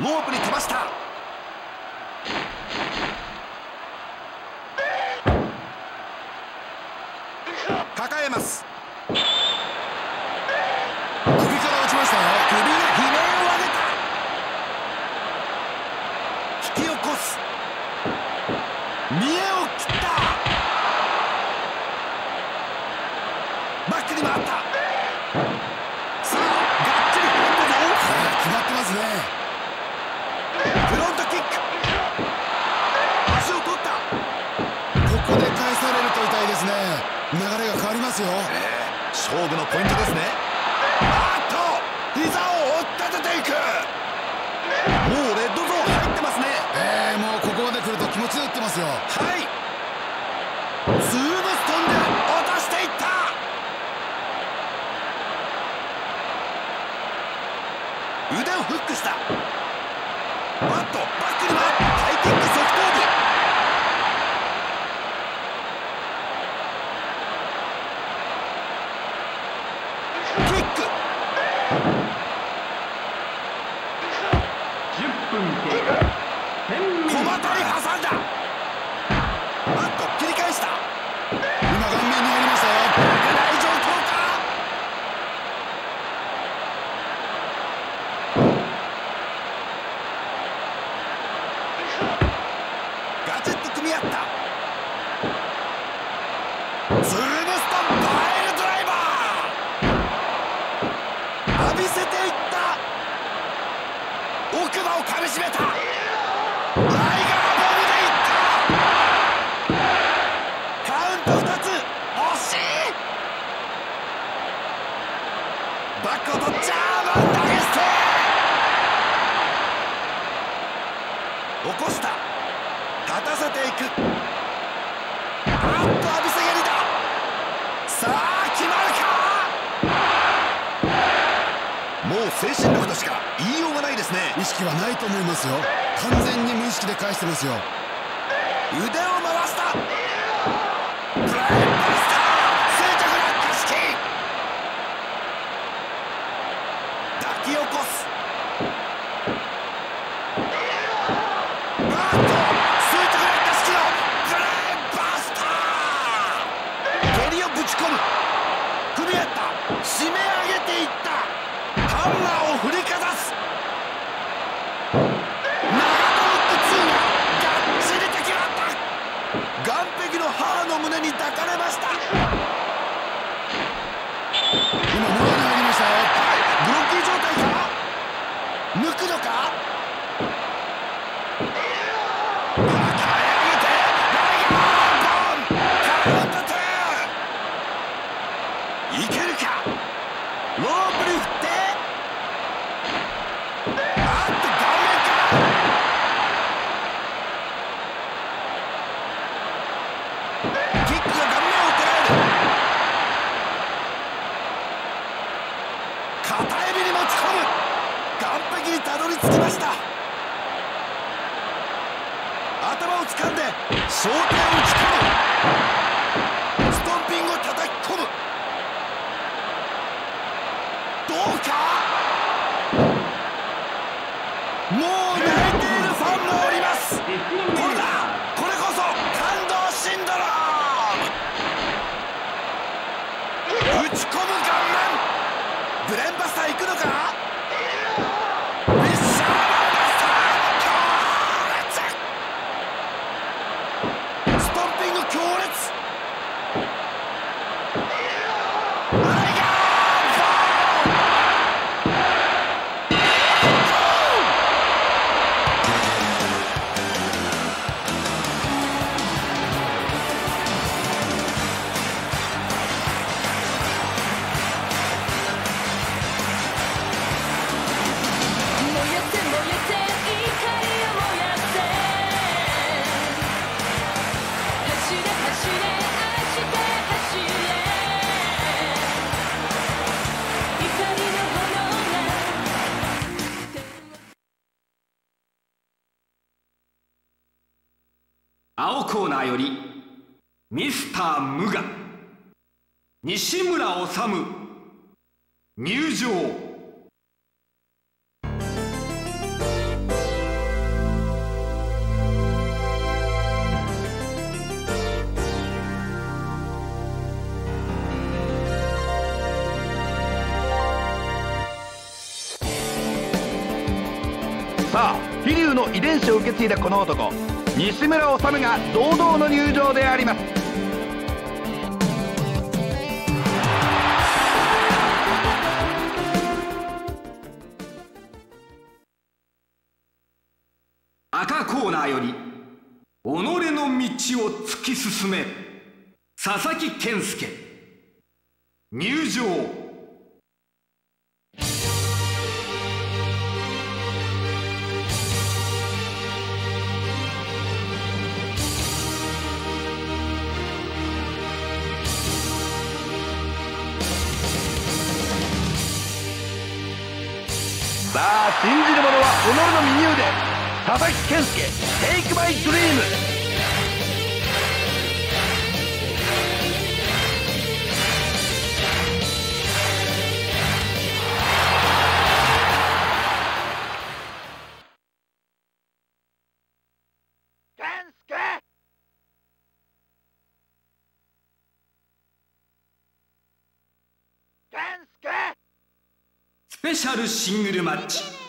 ロープに飛ばした。抱えます勝負のポイントですね。あっと膝を追っ立てていく。もうレッドゾーン入ってますね。えー、もうここまで来ると気持ちで打ってますよ。はい。ツーブストンで落としていった。腕をフックしたっていこの男西村治が堂々の入場であります。赤コーナーより己の道を突き進め佐々木健介。入場。信じる者は己の右腕佐々木健介 Take my dream スペシャルシングルマッチ。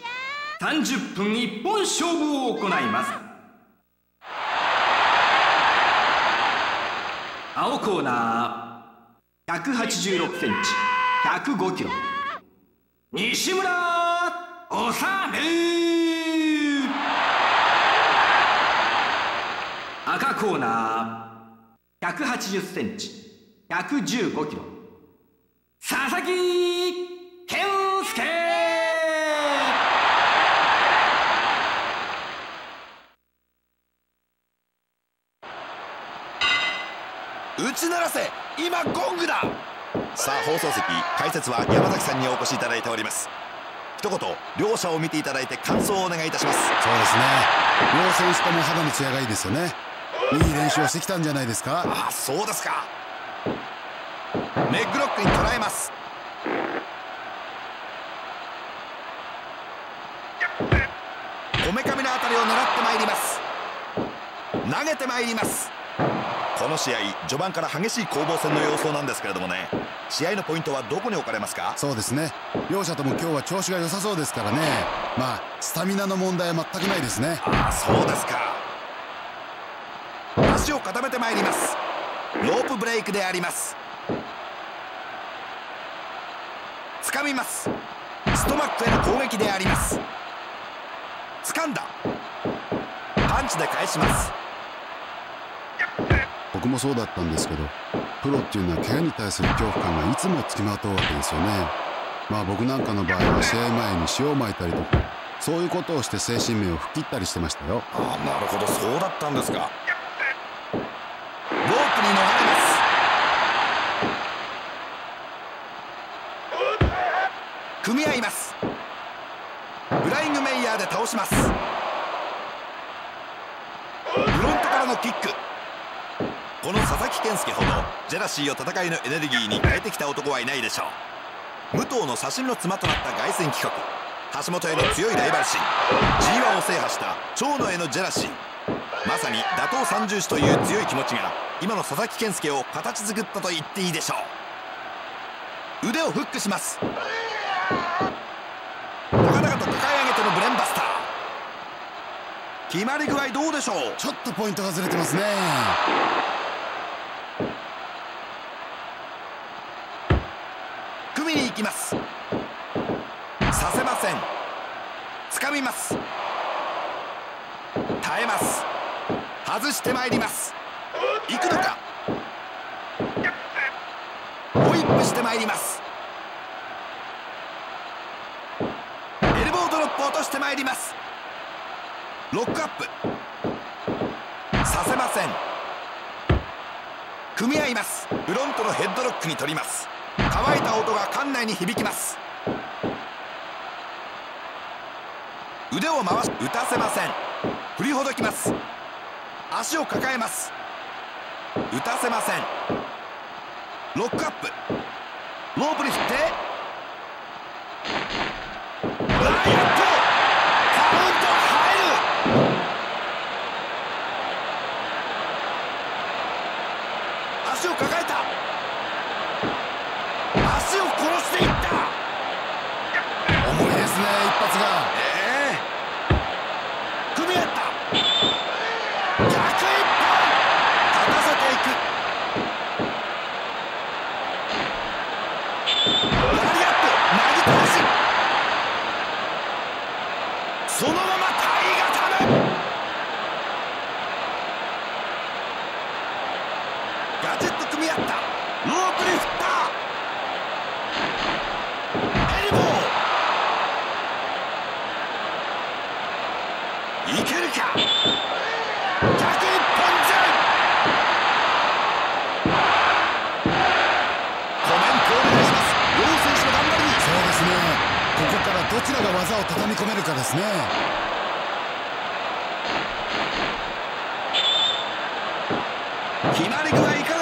三十分一本勝負を行います。青コーナー。百八十六センチ。百五キロ。西村おさる赤コーナー。百八十センチ。百十五キロ。佐々木。打ち鳴らせ今ゴングだ。さあ放送席解説は山崎さんにお越しいただいております。一言両者を見ていただいて感想をお願いいたします。そうですね。両選手とも肌の艶がいいですよね。いい練習をしてきたんじゃないですか？ああそうですか。レッグロックに捉えます。こめかみのあたりを狙ってまいります。投げてまいりますこの試合序盤から激しい攻防戦の様相なんですけれどもね。試合のポイントはどこに置かれますか？そうですね。両者とも今日は調子が良さそうですからね。まあスタミナの問題は全くないですね。そうですか。足を固めてまいります。ロープブレイクであります。掴みます。ストマックへの攻撃であります。掴んだ。パンチで返します僕もそうだったんですけどプロっていうのは怪我に対する恐怖感がいつもつきまとうわけですよね。まあ僕なんかの場合は試合前に塩をまいたりとかそういうことをして精神面を吹っ切ったりしてましたよ。ああなるほど。そうだったんですか。ロープに逃れます。組み合います。フライングメイヤーで倒しますフロントからのキックこの佐々木健介ほどジェラシーを戦いのエネルギーに変えてきた男はいないでしょう。武藤の刺身の妻となった凱旋企画橋本への強いライバル心。G1 を制覇した長野へのジェラシー。まさに打倒三重視という強い気持ちが今の佐々木健介を形作ったと言っていいでしょう。腕をフックします。高々と抱え上げてのブレンバスター。決まり具合どうでしょう？ちょっとポイントがずれてますね。みに行きます。させません。掴みます。耐えます。外してまいります。行くのか。ホイップしてまいります。エルボードロップ落としてまいります。ロックアップ。させません。組み合います。フロントのヘッドロックに取ります。乾いた音が館内に響きます。腕を回し打たせません。振りほどきます。足を抱えます。打たせません。ロックアップ。ロープに振ってライアップカウント入る足を抱えた足を殺していった重いですね一発がええ組み合った逆一本立たせていくラリアップ投げ倒しそのまま体固めガチッと組み合ったロープに振ったエルボーいけるか。逆一本じゃコメントお願いします。両選手の頑張り。そうですね。ここからどちらが技を畳み込めるかですね。決まり具合いか